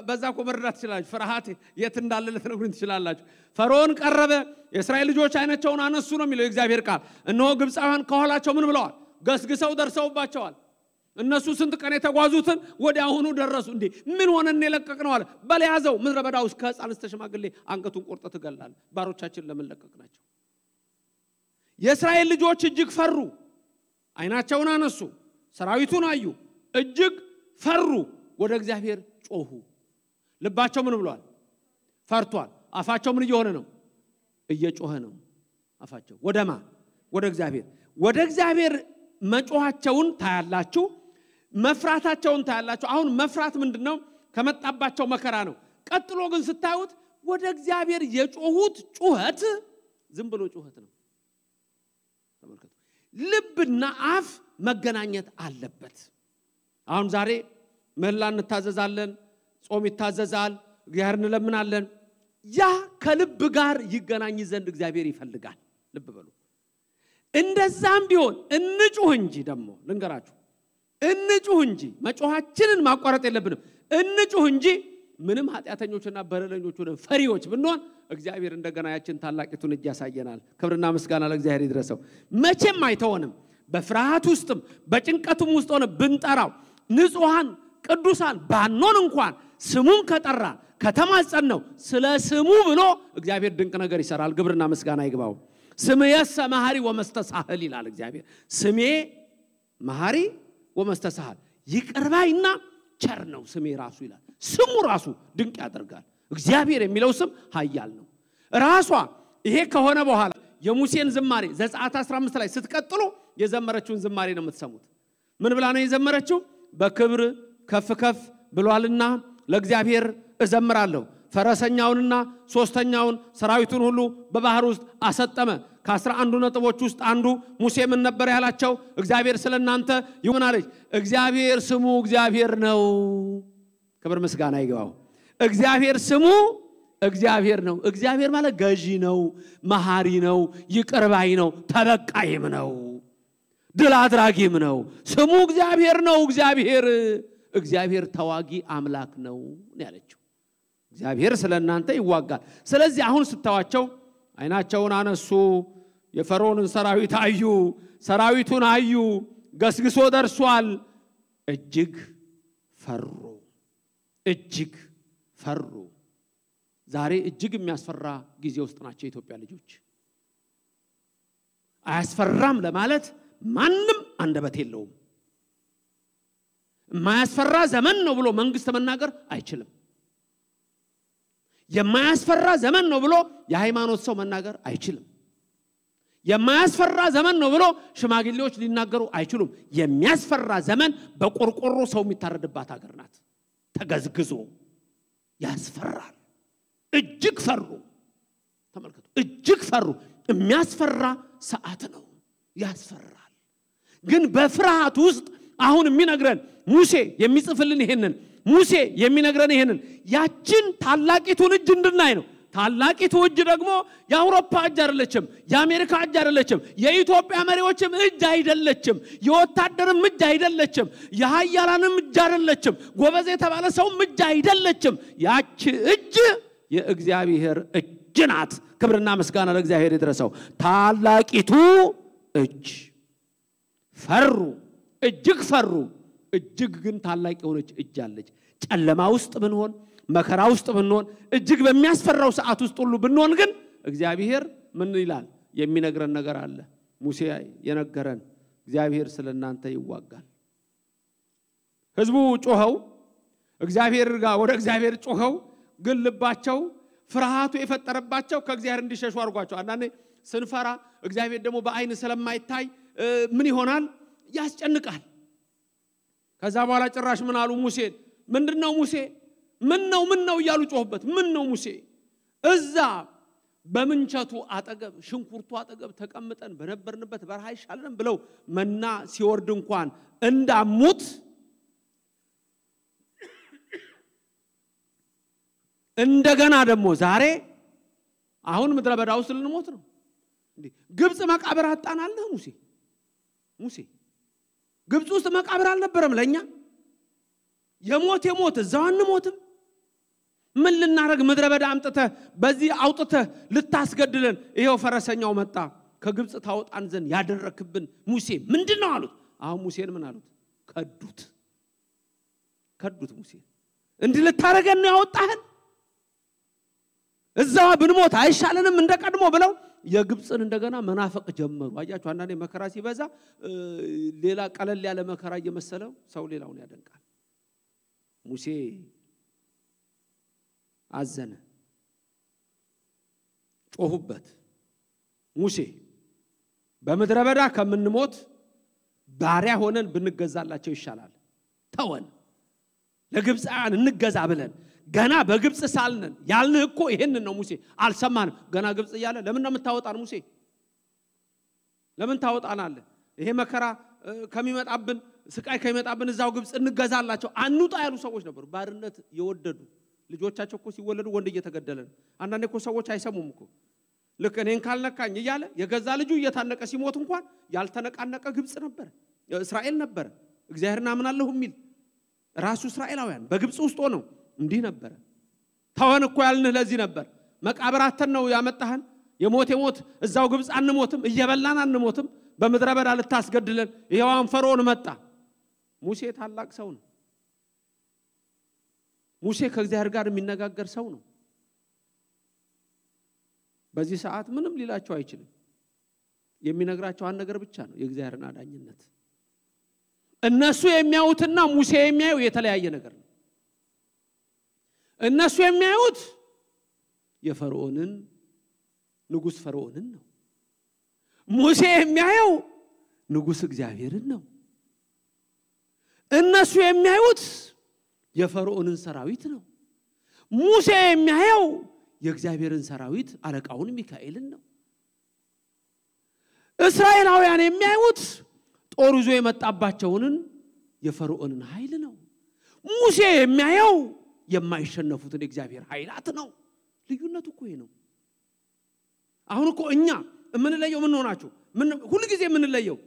በዛ እኮ መረዳት ትችላላችሁ። ፍርሃት የት እንዳለ ልትነግሩኝ ትችላላችሁ። ፈርዖን ቀረበ፣ የእስራኤል ልጆች አይናቸውን አነሱ ነው የሚለው የእግዚአብሔር ቃል። እነሆ ግብፃውያን ከኋላቸው ምን ብለዋል? ገስግሰው ደርሰውባቸዋል። እነሱ ስንት ቀን የተጓዙትን ወደ አሁኑ ደረሱ። እንዴ ምን ሆነን የለቀቅ ነው አለ። በለያዘው ምድረ በዳ ውስጥ ከሕፃን እስከ አንገቱን ቆርጠ ትገላል። ባሮቻችን ለምን ናቸው? የእስራኤል ልጆች እጅግ ፈሩ፣ አይናቸውን አነሱ፣ ሰራዊቱን አዩ፣ እጅግ ፈሩ፣ ወደ እግዚአብሔር ጮሁ። ልባቸው ምን ብሏል? ፈርቷል። አፋቸው ምን እየሆነ ነው? እየጮኸ ነው። አፋቸው ወደማ ወደ እግዚአብሔር ወደ እግዚአብሔር መጮኋቸውን ታያላችሁ። መፍራታቸውን ታያላችሁ። አሁን መፍራት ምንድን ነው? ከመጣባቸው መከራ ነው። ቀጥሎ ግን ስታዩት ወደ እግዚአብሔር የጮሁት ጩኸት ዝም ብሎ ጩኸት ነው። ተመልከቱ። ልብና አፍ መገናኘት አለበት። አሁን ዛሬ ምህላ እንታዘዛለን፣ ጾም ይታዘዛል፣ እግዚአብሔር እንለምናለን። ያ ከልብ ጋር ይገናኝ ዘንድ እግዚአብሔር ይፈልጋል። ልብ በሉ። እንደዛም ቢሆን እንጩህ እንጂ ደግሞ ልንገራችሁ፣ እንጩህ እንጂ መጮኻችንን ማቋረጥ የለብንም። እንጩህ እንጂ ምንም ኃጢአተኞችና በደለኞች ሆነን ፈሪዎች ብንሆን እግዚአብሔር እንደገና ያችን ታላቂቱን እጅ ያሳየናል። ክብርና ምስጋና ለእግዚአብሔር ይድረሰው። መቼም አይተወንም። በፍርሃት ውስጥም በጭንቀትም ውስጥ ሆነ ብንጠራው ንጹሐን ቅዱሳን ባኖን እንኳን ስሙን ከጠራ ከተማጸን ነው ስለ ስሙ ብሎ እግዚአብሔር ድንቅ ነገር ይሰራል። ግብርና ምስጋና ይግባው። ስምየሰ መሐሪ ወመስተሳህል ይላል እግዚአብሔር። ስሜ መሐሪ ወመስተሳህል ይቅርባይና ቸር ነው ስሜ ራሱ ይላል። ስሙ ራሱ ድንቅ ያደርጋል። እግዚአብሔር የሚለው ስም ኃያል ነው። ራሷ ይሄ ከሆነ በኋላ የሙሴን ዝማሬ ዘጸአት 15 ላይ ስትቀጥሉ የዘመረችውን ዝማሬ ነው የምትሰሙት። ምን ብላ ነው የዘመረችው? በክብር ከፍ ከፍ ብሏልና ለእግዚአብሔር እዘምራለሁ ፈረሰኛውንና ሶስተኛውን ሰራዊቱን ሁሉ በባህር ውስጥ አሰጠመ። ከአስራ አንዱ ነጥቦች ውስጥ አንዱ ሙሴ ምን ነበር ያላቸው? እግዚአብሔር ስለ እናንተ ይሆናለች። እግዚአብሔር ስሙ እግዚአብሔር ነው። ክብር ምስጋና ይገባው። እግዚአብሔር ስሙ እግዚአብሔር ነው። እግዚአብሔር ማለት ገዢ ነው፣ መሐሪ ነው፣ ይቅርባይ ነው፣ ተበቃይም ነው፣ ድል አድራጊም ነው። ስሙ እግዚአብሔር ነው። እግዚአብሔር እግዚአብሔር ተዋጊ አምላክ ነው ያለችው እግዚአብሔር ስለ እናንተ ይዋጋል። ስለዚህ አሁን ስታዋቸው አይናቸውን አነሱ፣ የፈርዖንን ሰራዊት አዩ፣ ሰራዊቱን አዩ፣ ገስግሶ ደርሷል። እጅግ ፈሩ፣ እጅግ ፈሩ። ዛሬ እጅግ የሚያስፈራ ጊዜ ውስጥ ናቸው የኢትዮጵያ ልጆች። አያስፈራም ለማለት ማንም አንደበት የለውም። የማያስፈራ ዘመን ነው ብሎ መንግስት መናገር አይችልም። የማያስፈራ ዘመን ነው ብሎ የሃይማኖት ሰው መናገር አይችልም። የማያስፈራ ዘመን ነው ብሎ ሽማግሌዎች ሊናገሩ አይችሉም። የሚያስፈራ ዘመን በቆርቆሮ ሰው የሚታረድባት ሀገር ናት። ተገዝግዞ ያስፈራል። እጅግ ፈሩ። ተመልከቱ፣ እጅግ ፈሩ። የሚያስፈራ ሰዓት ነው። ያስፈራል። ግን በፍርሃት ውስጥ አሁን የሚነግረን ሙሴ የሚጽፍልን ይሄንን ሙሴ የሚነግረን ይሄንን ያችን ታላቂቱን እጅ እንድናይ ነው። ታላቂቱ እጅ ደግሞ የአውሮፓ እጅ አይደለችም፣ የአሜሪካ እጅ አይደለችም፣ የኢትዮጵያ መሪዎችም እጅ አይደለችም፣ የወታደርም እጅ አይደለችም፣ የሀያላንም እጅ አይደለችም፣ ጎበዝ የተባለ ሰውም እጅ አይደለችም። ያች እጅ የእግዚአብሔር እጅ ናት። ክብርና ምስጋና ለእግዚአብሔር ይድረሰው። ታላቂቱ እጅ ፈሩ፣ እጅግ ፈሩ። እጅግ ግን ታላቅ የሆነች እጅ አለች። ጨለማ ውስጥ ብንሆን፣ መከራ ውስጥ ብንሆን፣ እጅግ በሚያስፈራው ሰዓት ውስጥ ሁሉ ብንሆን ግን እግዚአብሔር ምን ይላል? የሚነግረን ነገር አለ። ሙሴ የነገረን እግዚአብሔር ስለ እናንተ ይዋጋል። ህዝቡ ጮኸው እግዚአብሔር ጋር ወደ እግዚአብሔር ጮኸው፣ ግን ልባቸው ፍርሃቱ የፈጠረባቸው ከእግዚአብሔር እንዲሸሹ አድርጓቸው። አንዳንዴ ስንፈራ እግዚአብሔር ደግሞ በአይን ስለማይታይ ምን ይሆናል? ያስጨንቃል። ከዛ በኋላ ጭራሽ ምን አሉ ሙሴን? ምንድን ነው ሙሴ? ምን ነው ምን ነው እያሉ ጮሁበት። ምን ነው ሙሴ? እዛ በምንቸቱ አጠገብ ሽንኩርቱ አጠገብ ተቀምጠን በነበርንበት በረሃ ይሻለን ብለው መና ሲወርድ እንኳን እንዳሙት እንደገና ደግሞ ዛሬ አሁን ምድረ በዳ ውስጥ ልንሞት ነው። ግብፅ መቃብር አጣናለህ ሙሴ ሙሴ ግብፅ ውስጥ መቃብር አልነበረም ለእኛ። የሞት የሞት እዛው አንሞትም። ምን ልናደረግ ምድረ በዳ አምጥተህ በዚህ አውጥተህ ልታስገድለን። ይኸው ፈረሰኛው መጣ። ከግብፅ ታወጣን ዘንድ ያደረክብን ሙሴ ምንድን ነው አሉት። አሁን ሙሴን ምን አሉት? ከዱት ከዱት ሙሴ። እንዲህ ልታደረገን ነው ያወጣህን? እዛዋ ብንሞት አይሻለንም እንደ ቀድሞ ብለው የግብፅን እንደገና መናፈቅ ጀመሩ። አያችሁ አንዳንዴ መከራ ሲበዛ ሌላ ቀለል ያለ መከራ እየመሰለው ሰው ሌላውን ያደንቃል። ሙሴ አዘነ። ጮሁበት። ሙሴ በምድረ በዳ ከምንሞት ባሪያ ሆነን ብንገዛላቸው ይሻላል። ተወን። ለግብፃውያን እንገዛ ብለን ገና በግብፅ ሳልነን። ያልንህ እኮ ይሄንን ነው ሙሴ። አልሰማንም። ገና ግብፅ እያለ ለምን ነው የምታወጣን ሙሴ? ለምን ታወጣናለህ? ይሄ መከራ ከሚመጣብን ስቃይ ከሚመጣብን እዛው ግብፅ እንገዛላቸው። አንውጣ ያሉ ሰዎች ነበሩ። ባርነት የወደዱ። ልጆቻቸው እኮ ሲወለዱ ወንድ እየተገደለ ነው። አንዳንዴ እኮ ሰዎች አይሰሙም እኮ። ልክ እኔን ካልነካኝ እያለ የገዛ ልጁ እየታነቀ ሲሞት እንኳን ያልተነቃነቀ ግብፅ ነበረ እስራኤል ነበረ እግዚአብሔርን አምናለሁ የሚል ራሱ እስራኤላውያን በግብፅ ውስጥ ሆነው እንዲህ ነበረ። ተወን እኮ ያልንህ ለዚህ ነበር። መቃብራተን ነው ያመጣህን። የሞት የሞት እዛው ግብፅ አንሞትም እየበላን አንሞትም። በምድረ በዳ ልታስገድለን። ይኸዋን ፈርዖን መጣ። ሙሴ ታላቅ ሰው ነው። ሙሴ ከእግዚአብሔር ጋር የሚነጋገር ሰው ነው። በዚህ ሰዓት ምንም ሊላቸው አይችልም። የሚነግራቸው አንድ ነገር ብቻ ነው የእግዚአብሔርን አዳኝነት። እነሱ የሚያዩትና ሙሴ የሚያዩ የተለያየ ነገር ነው እነሱ የሚያዩት የፈርዖንን ንጉሥ ፈርዖንን ነው። ሙሴ የሚያየው ንጉሥ እግዚአብሔርን ነው። እነሱ የሚያዩት የፈርዖንን ሰራዊት ነው። ሙሴ የሚያየው የእግዚአብሔርን ሰራዊት አለቃውን ሚካኤልን ነው። እስራኤላውያን የሚያዩት ጦር ይዞ የመጣባቸውንን የፈርዖንን ኃይል ነው። ሙሴ የሚያየው የማይሸነፉትን የእግዚአብሔር ኃይላት ነው። ልዩነቱ እኮ ነው። አሁን እኮ እኛ የምንለየው ምን ሆናችሁ? ሁልጊዜ የምንለየው?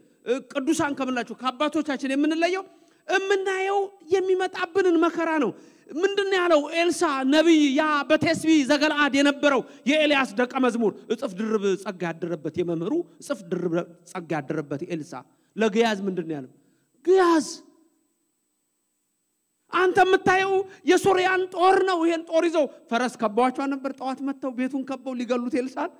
ቅዱሳን ከምንላቸው ከአባቶቻችን የምንለየው የምናየው የሚመጣብንን መከራ ነው። ምንድን ያለው? ኤልሳ ነቢይ ያ በቴስቢ ዘገለአድ የነበረው የኤልያስ ደቀ መዝሙር እጥፍ ድርብ ጸጋ ያደረበት የመምህሩ እጥፍ ድርብ ጸጋ ያደረበት ኤልሳ። ለግያዝ ምንድን ያለው? ግያዝ አንተ የምታየው የሶርያን ጦር ነው። ይሄን ጦር ይዘው ፈረስ ከበዋቸው ነበር። ጠዋት መጥተው ቤቱን ከበው ሊገሉት ኤልሳን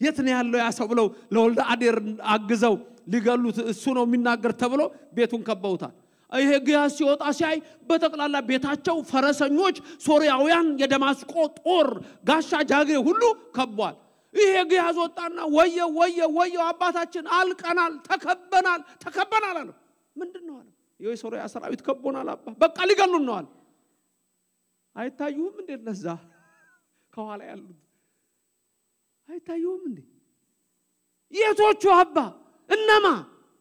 የት ነው ያለው ያ ሰው ብለው ለወልደ አዴር አግዘው ሊገሉት እሱ ነው የሚናገር ተብሎ ቤቱን ከበውታል። ይሄ ግያዝ ሲወጣ ሲያይ በጠቅላላ ቤታቸው ፈረሰኞች ሶርያውያን የደማስቆ ጦር ጋሻ ጃግሬ ሁሉ ከቧል ይሄ ግያዝ ወጣና ወየ ወየ ወየው አባታችን አልቀናል ተከበናል ተከበናል አለ ምንድን ነው አለ የሶርያ ሰራዊት ከቦናል። አባ በቃ ሊገሉን ነዋል አይታዩህም እንዴ እነዛ? ከኋላ ያሉት አይታዩህም እንዴ? የቶቹ አባ እነማ?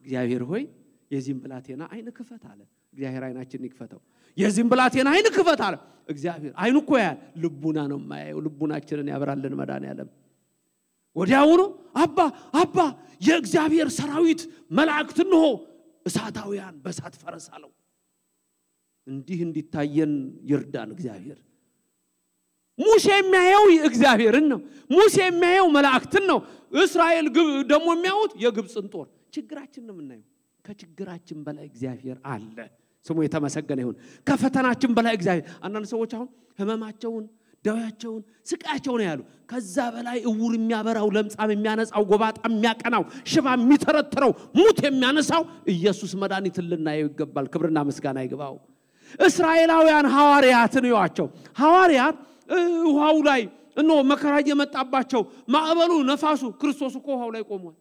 እግዚአብሔር ሆይ የዚህም ብላቴና አይን ክፈት አለ። እግዚአብሔር አይናችን ይክፈተው። የዚህም ብላቴና አይን ክፈት አለ። እግዚአብሔር አይኑ እኮ ያያል። ልቡና ነው የማያየው። ልቡናችንን ያብራልን መዳን ያለም ወዲያውኑ አባ አባ የእግዚአብሔር ሰራዊት መላእክት እንሆ እሳታውያን በእሳት ፈረስ አለው። እንዲህ እንዲታየን ይርዳን እግዚአብሔር። ሙሴ የሚያየው እግዚአብሔርን ነው። ሙሴ የሚያየው መላእክትን ነው። እስራኤል ደግሞ የሚያዩት የግብፅን ጦር። ችግራችን ነው የምናየው። ከችግራችን በላይ እግዚአብሔር አለ። ስሙ የተመሰገነ ይሁን። ከፈተናችን በላይ እግዚአብሔር። አንዳንድ ሰዎች አሁን ህመማቸውን ደዌያቸውን ስቃያቸውን ያሉ። ከዛ በላይ እውር የሚያበራው ለምጻም የሚያነጻው ጎባጣ የሚያቀናው ሽባ የሚተረትረው ሙት የሚያነሳው ኢየሱስ መድኃኒትን ልናየው ይገባል። ክብርና ምስጋና ይግባው። እስራኤላውያን ሐዋርያትን እዩዋቸው ሐዋርያት ውሃው ላይ እኖ መከራ እየመጣባቸው ማዕበሉ ነፋሱ ክርስቶስ እኮ ውሃው ላይ ቆሟል።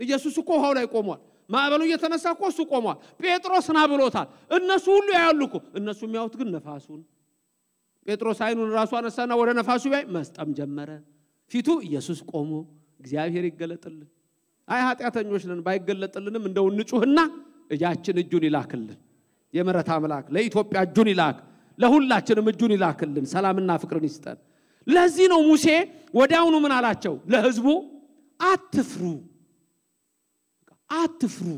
ኢየሱስ እኮ ውሃው ላይ ቆሟል። ማዕበሉ እየተነሳ እኮ እሱ ቆሟል። ጴጥሮስ ና ብሎታል። እነሱ ሁሉ ያያሉ እኮ። እነሱ የሚያዩት ግን ነፋሱን ጴጥሮስ አይኑን ራሱ አነሳና ወደ ነፋሱ ቢያይ መስጠም ጀመረ ፊቱ ኢየሱስ ቆሞ እግዚአብሔር ይገለጥልን አይ ኃጢአተኞች ነን ባይገለጥልንም እንደው እንጩህና እጃችን እጁን ይላክልን የምሕረት አምላክ ለኢትዮጵያ እጁን ይላክ ለሁላችንም እጁን ይላክልን ሰላምና ፍቅርን ይስጠን ለዚህ ነው ሙሴ ወዲያውኑ ምን አላቸው ለህዝቡ አትፍሩ፣ አትፍሩ።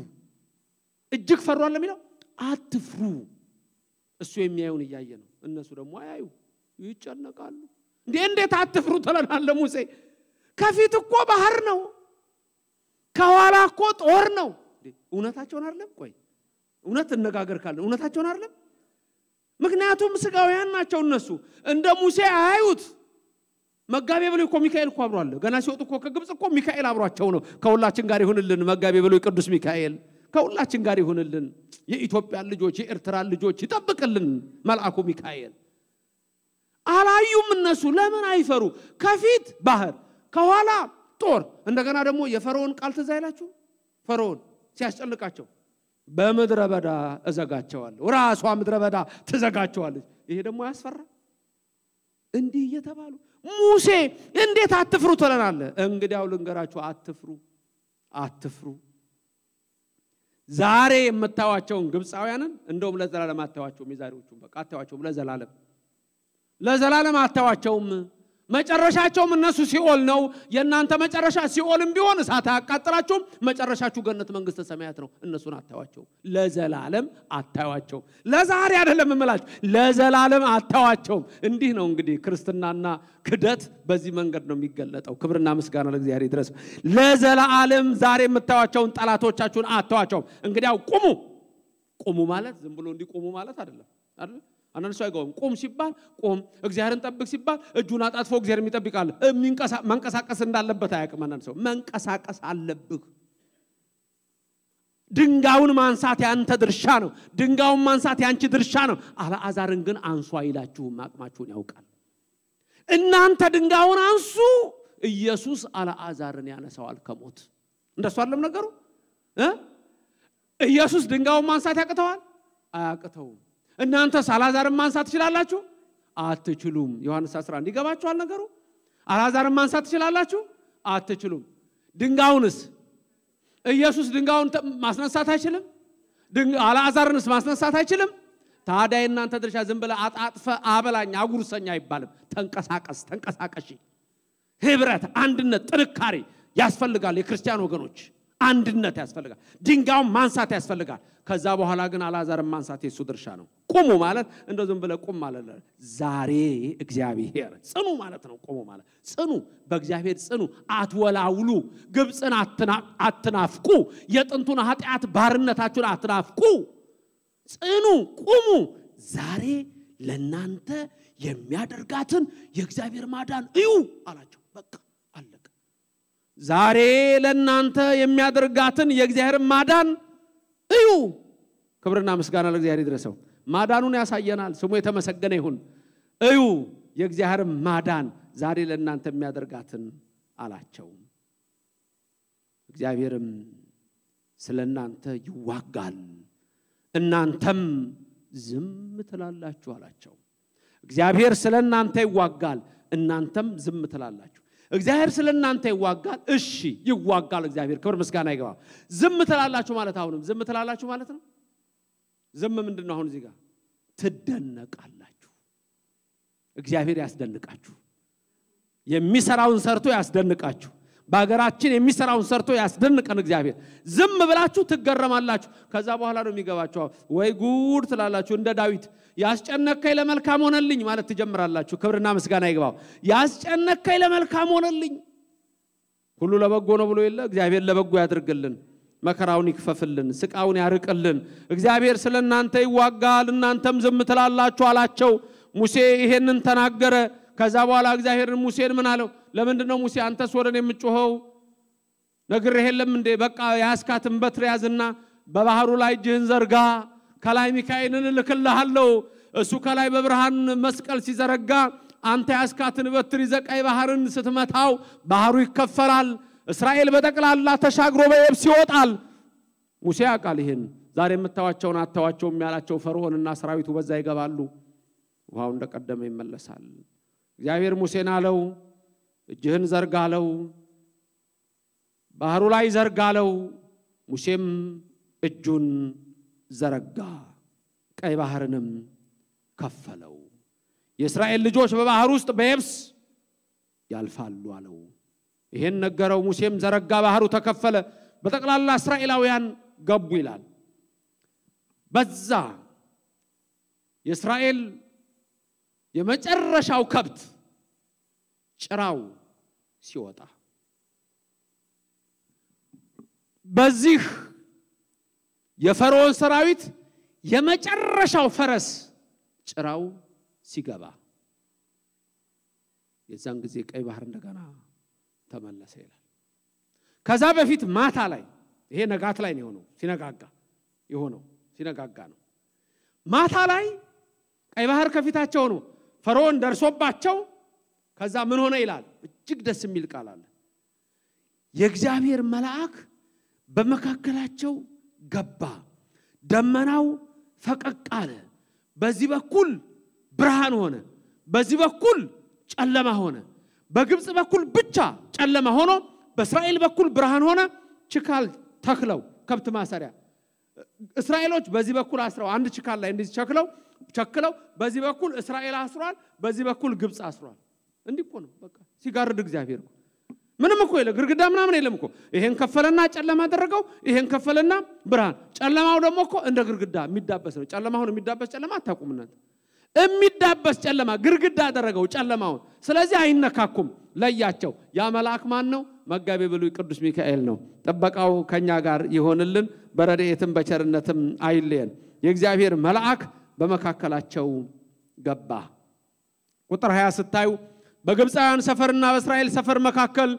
እጅግ ፈሯል ለሚለው አትፍሩ። እሱ የሚያዩን እያየ ነው። እነሱ ደግሞ አያዩ፣ ይጨነቃሉ። እንዴ እንዴት አትፍሩ ትለናለ ሙሴ? ከፊት እኮ ባህር ነው፣ ከኋላ እኮ ጦር ነው። እውነታቸውን አይደለም? ቆይ እውነት እነጋገር ካለ እውነታቸውን አይደለም? ምክንያቱም ስጋውያን ናቸው እነሱ። እንደ ሙሴ አያዩት። መጋቤ ብሉይ እኮ ሚካኤል እኮ አብሮ አለ። ገና ሲወጡ እኮ ከግብፅ እኮ ሚካኤል አብሯቸው ነው። ከሁላችን ጋር ይሁንልን መጋቤ ብሉይ ቅዱስ ሚካኤል ከሁላችን ጋር ይሁንልን። የኢትዮጵያን ልጆች የኤርትራን ልጆች ይጠብቅልን መልአኩ ሚካኤል። አላዩም እነሱ። ለምን አይፈሩ? ከፊት ባህር፣ ከኋላ ጦር። እንደገና ደግሞ የፈርዖን ቃል ትዝ አይላችሁ? ፈርዖን ሲያስጨንቃቸው በምድረ በዳ እዘጋቸዋለሁ፣ ራሷ ምድረ በዳ ትዘጋቸዋለች። ይሄ ደግሞ ያስፈራ። እንዲህ እየተባሉ ሙሴ እንዴት አትፍሩ ትለናለ? እንግዲያው ልንገራችሁ፣ አትፍሩ፣ አትፍሩ። ዛሬ የምታዩዋቸውን ግብፃውያንን እንደውም ለዘላለም አታዩዋቸውም። የዛሬዎቹም በቃ አታዩዋቸውም። ለዘላለም ለዘላለም አታዩዋቸውም። መጨረሻቸውም እነሱ ሲኦል ነው። የእናንተ መጨረሻ ሲኦልም ቢሆን እሳት አያቃጥላችሁም። መጨረሻችሁ ገነት መንግስተ ሰማያት ነው። እነሱን አታዩዋቸውም። ለዘላለም አታዩዋቸውም። ለዛሬ አይደለም እምላችሁ፣ ለዘላለም አታዩዋቸውም። እንዲህ ነው እንግዲህ ክርስትናና ክደት በዚህ መንገድ ነው የሚገለጠው። ክብርና ምስጋና ለእግዚአብሔር ይድረስ። ለዘላለም ዛሬ የምታዩዋቸውን ጠላቶቻችሁን አታዩዋቸውም። እንግዲያው ቁሙ። ቁሙ ማለት ዝም ብሎ እንዲህ ማለት አይደለም አይደል? አንዳንድ ሰው አይገባም። ቁም ሲባል ቁም፣ እግዚአብሔርን ጠብቅ ሲባል እጁን አጣጥፎ እግዚአብሔር የሚጠብቃል። መንቀሳቀስ እንዳለበት አያውቅም። አንዳንድ ሰው መንቀሳቀስ አለብህ። ድንጋዩን ማንሳት ያንተ ድርሻ ነው። ድንጋዩን ማንሳት ያንቺ ድርሻ ነው። አልዓዛርን ግን አንሱ አይላችሁም። አቅማችሁን ያውቃል። እናንተ ድንጋዩን አንሱ፣ ኢየሱስ አልዓዛርን ያነሳዋል ከሞት። እንደሱ አለም ነገሩ። ኢየሱስ ድንጋዩን ማንሳት ያቅተዋል? አያቅተውም። እናንተስ አልዓዛርን ማንሳት ትችላላችሁ? አትችሉም። ዮሐንስ 11 ይገባችኋል ነገሩ። አልዓዛርን ማንሳት ትችላላችሁ? አትችሉም። ድንጋዩንስ ኢየሱስ ድንጋዩን ማስነሳት አይችልም? አልዓዛርንስ ማስነሳት አይችልም? ታዲያ የእናንተ ድርሻ ዝም ብለህ አጣጥፈ አበላኝ አጉርሰኝ አይባልም። ተንቀሳቀስ፣ ተንቀሳቀሽ። ህብረት፣ አንድነት፣ ጥንካሬ ያስፈልጋል። የክርስቲያን ወገኖች አንድነት ያስፈልጋል። ድንጋዩን ማንሳት ያስፈልጋል። ከዛ በኋላ ግን አልዓዛርን ማንሳት የሱ ድርሻ ነው። ቁሙ ማለት እንደ ዝም ብለህ ቁም ማለት ዛሬ እግዚአብሔር ጽኑ ማለት ነው። ቁሙ ማለት ጽኑ፣ በእግዚአብሔር ጽኑ፣ አትወላውሉ፣ ግብፅን አትናፍቁ፣ የጥንቱን ኃጢአት ባርነታችሁን አትናፍቁ፣ ጽኑ፣ ቁሙ። ዛሬ ለእናንተ የሚያደርጋትን የእግዚአብሔር ማዳን እዩ አላቸው። በቃ ዛሬ ለእናንተ የሚያደርጋትን የእግዚአብሔር ማዳን እዩ። ክብርና ምስጋና ለእግዚአብሔር ይድረሰው። ማዳኑን ያሳየናል። ስሙ የተመሰገነ ይሁን። እዩ የእግዚአብሔር ማዳን ዛሬ ለእናንተ የሚያደርጋትን አላቸው። እግዚአብሔርም ስለ እናንተ ይዋጋል፣ እናንተም ዝም ትላላችሁ አላቸው። እግዚአብሔር ስለ እናንተ ይዋጋል፣ እናንተም ዝም ትላላችሁ። እግዚአብሔር ስለ እናንተ ይዋጋል። እሺ ይዋጋል። እግዚአብሔር ክብር ምስጋና ይገባ። ዝም ትላላችሁ ማለት አሁንም ዝም ትላላችሁ ማለት ነው። ዝም ምንድን ነው? አሁን እዚህ ጋር ትደነቃላችሁ። እግዚአብሔር ያስደንቃችሁ። የሚሰራውን ሰርቶ ያስደንቃችሁ። በሀገራችን የሚሰራውን ሰርቶ ያስደንቀን እግዚአብሔር። ዝም ብላችሁ ትገረማላችሁ። ከዛ በኋላ ነው የሚገባችሁ። ወይ ጉድ ትላላችሁ። እንደ ዳዊት ያስጨነከኝ ለመልካም ሆነልኝ ማለት ትጀምራላችሁ። ክብርና ምስጋና ይግባው። ያስጨነከኝ ለመልካም ሆነልኝ። ሁሉ ለበጎ ነው ብሎ የለ እግዚአብሔር ለበጎ ያድርግልን። መከራውን ይክፈፍልን፣ ስቃውን ያርቅልን። እግዚአብሔር ስለ እናንተ ይዋጋል፣ እናንተም ዝም ትላላችሁ አላቸው። ሙሴ ይሄንን ተናገረ። ከዛ በኋላ እግዚአብሔርን ሙሴን ምን አለው? ለምንድን ነው ሙሴ አንተስ ወደ እኔ የምጮኸው? ነግሬህ የለም እንዴ? በቃ የያዝካትን በትር ያዝና በባህሩ ላይ እጅህን ዘርጋ፣ ከላይ ሚካኤልን እልክልሃለሁ። እሱ ከላይ በብርሃን መስቀል ሲዘረጋ አንተ ያዝካትን በትር ይዘህ ቀይ ባህርን ስትመታው ባህሩ ይከፈላል። እስራኤል በጠቅላላ ተሻግሮ በየብስ ይወጣል። ሙሴ ያውቃል ይህን። ዛሬ የምታዋቸውን አታዋቸውም ያላቸው ፈርዖንና ሰራዊቱ በዛ ይገባሉ። ውሃው እንደቀደመ ይመለሳል። እግዚአብሔር ሙሴን አለው፣ እጅህን ዘርጋለው፣ ባህሩ ላይ ዘርጋለው። ሙሴም እጁን ዘረጋ፣ ቀይ ባህርንም ከፈለው። የእስራኤል ልጆች በባህር ውስጥ በየብስ ያልፋሉ አለው። ይሄን ነገረው። ሙሴም ዘረጋ፣ ባህሩ ተከፈለ፣ በጠቅላላ እስራኤላውያን ገቡ ይላል። በዛ የእስራኤል የመጨረሻው ከብት ጭራው ሲወጣ በዚህ የፈርዖን ሰራዊት የመጨረሻው ፈረስ ጭራው ሲገባ የዛን ጊዜ ቀይ ባህር እንደገና ተመለሰ ይላል። ከዛ በፊት ማታ ላይ ይሄ ነጋት ላይ ነው የሆነው፣ ሲነጋጋ የሆነው ሲነጋጋ ነው። ማታ ላይ ቀይ ባህር ከፊታቸው ነው። ፈርዖን ደርሶባቸው ከዛ ምን ሆነ ይላል። እጅግ ደስ የሚል ቃል አለ። የእግዚአብሔር መልአክ በመካከላቸው ገባ፣ ደመናው ፈቀቅ አለ። በዚህ በኩል ብርሃን ሆነ፣ በዚህ በኩል ጨለማ ሆነ። በግብፅ በኩል ብቻ ጨለማ ሆኖ በእስራኤል በኩል ብርሃን ሆነ። ችካል ተክለው ከብት ማሰሪያ እስራኤሎች በዚህ በኩል አስረው አንድ ችካል ላይ እንደዚህ ቸክለው ቸክለው በዚህ በኩል እስራኤል አስሯል፣ በዚህ በኩል ግብፅ አስሯል። እንዲህ ነው በቃ ሲጋርድ እግዚአብሔር እኮ ምንም እኮ የለ ግድግዳ ምናምን የለም እኮ። ይሄን ከፈለና ጨለማ አደረገው፣ ይሄን ከፈለና ብርሃን። ጨለማው ደግሞ እኮ እንደ ግድግዳ የሚዳበስ ነው። ጨለማውን የሚዳበስ ጨለማ እናንተ። የሚዳበስ ጨለማ ግድግዳ አደረገው ጨለማውን። ስለዚህ አይነካኩም፣ ለያቸው። ያ መልአክ ማን ነው? መጋቤ ብሉይ ቅዱስ ሚካኤል ነው። ጥበቃው ከኛ ጋር ይሆንልን፣ በረድኤትም በቸርነትም አይለየን። የእግዚአብሔር መልአክ በመካከላቸው ገባ። ቁጥር 20 ስታዩ በግብፃውያን ሰፈርና በእስራኤል ሰፈር መካከል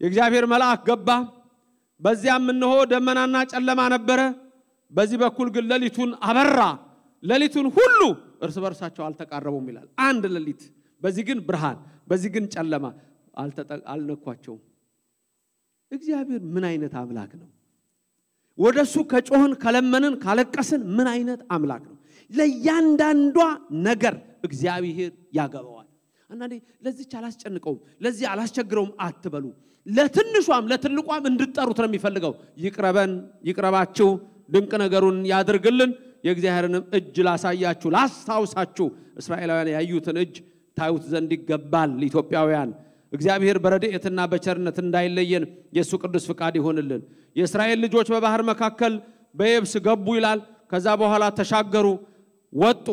የእግዚአብሔር መልአክ ገባ። በዚያም እነሆ ደመናና ጨለማ ነበረ። በዚህ በኩል ግን ሌሊቱን አበራ። ሌሊቱን ሁሉ እርስ በርሳቸው አልተቃረቡም ይላል። አንድ ሌሊት፣ በዚህ ግን ብርሃን፣ በዚህ ግን ጨለማ አልነኳቸውም። እግዚአብሔር ምን አይነት አምላክ ነው? ወደ እሱ ከጮህን ከለመንን ካለቀስን ምን አይነት አምላክ ነው? ለእያንዳንዷ ነገር እግዚአብሔር ያገባዋል። አንዳንዴ ለዚች አላስጨንቀውም፣ ለዚህ አላስቸግረውም አትበሉ። ለትንሿም ለትልቋም እንድጠሩት ነው የሚፈልገው። ይቅረበን፣ ይቅረባችሁ፣ ድንቅ ነገሩን ያድርግልን። የእግዚአብሔርንም እጅ ላሳያችሁ፣ ላስታውሳችሁ። እስራኤላውያን ያዩትን እጅ ታዩት ዘንድ ይገባል። ኢትዮጵያውያን እግዚአብሔር በረድኤትና በቸርነት እንዳይለየን የእሱ ቅዱስ ፍቃድ ይሆንልን። የእስራኤል ልጆች በባህር መካከል በየብስ ገቡ ይላል። ከዛ በኋላ ተሻገሩ፣ ወጡ።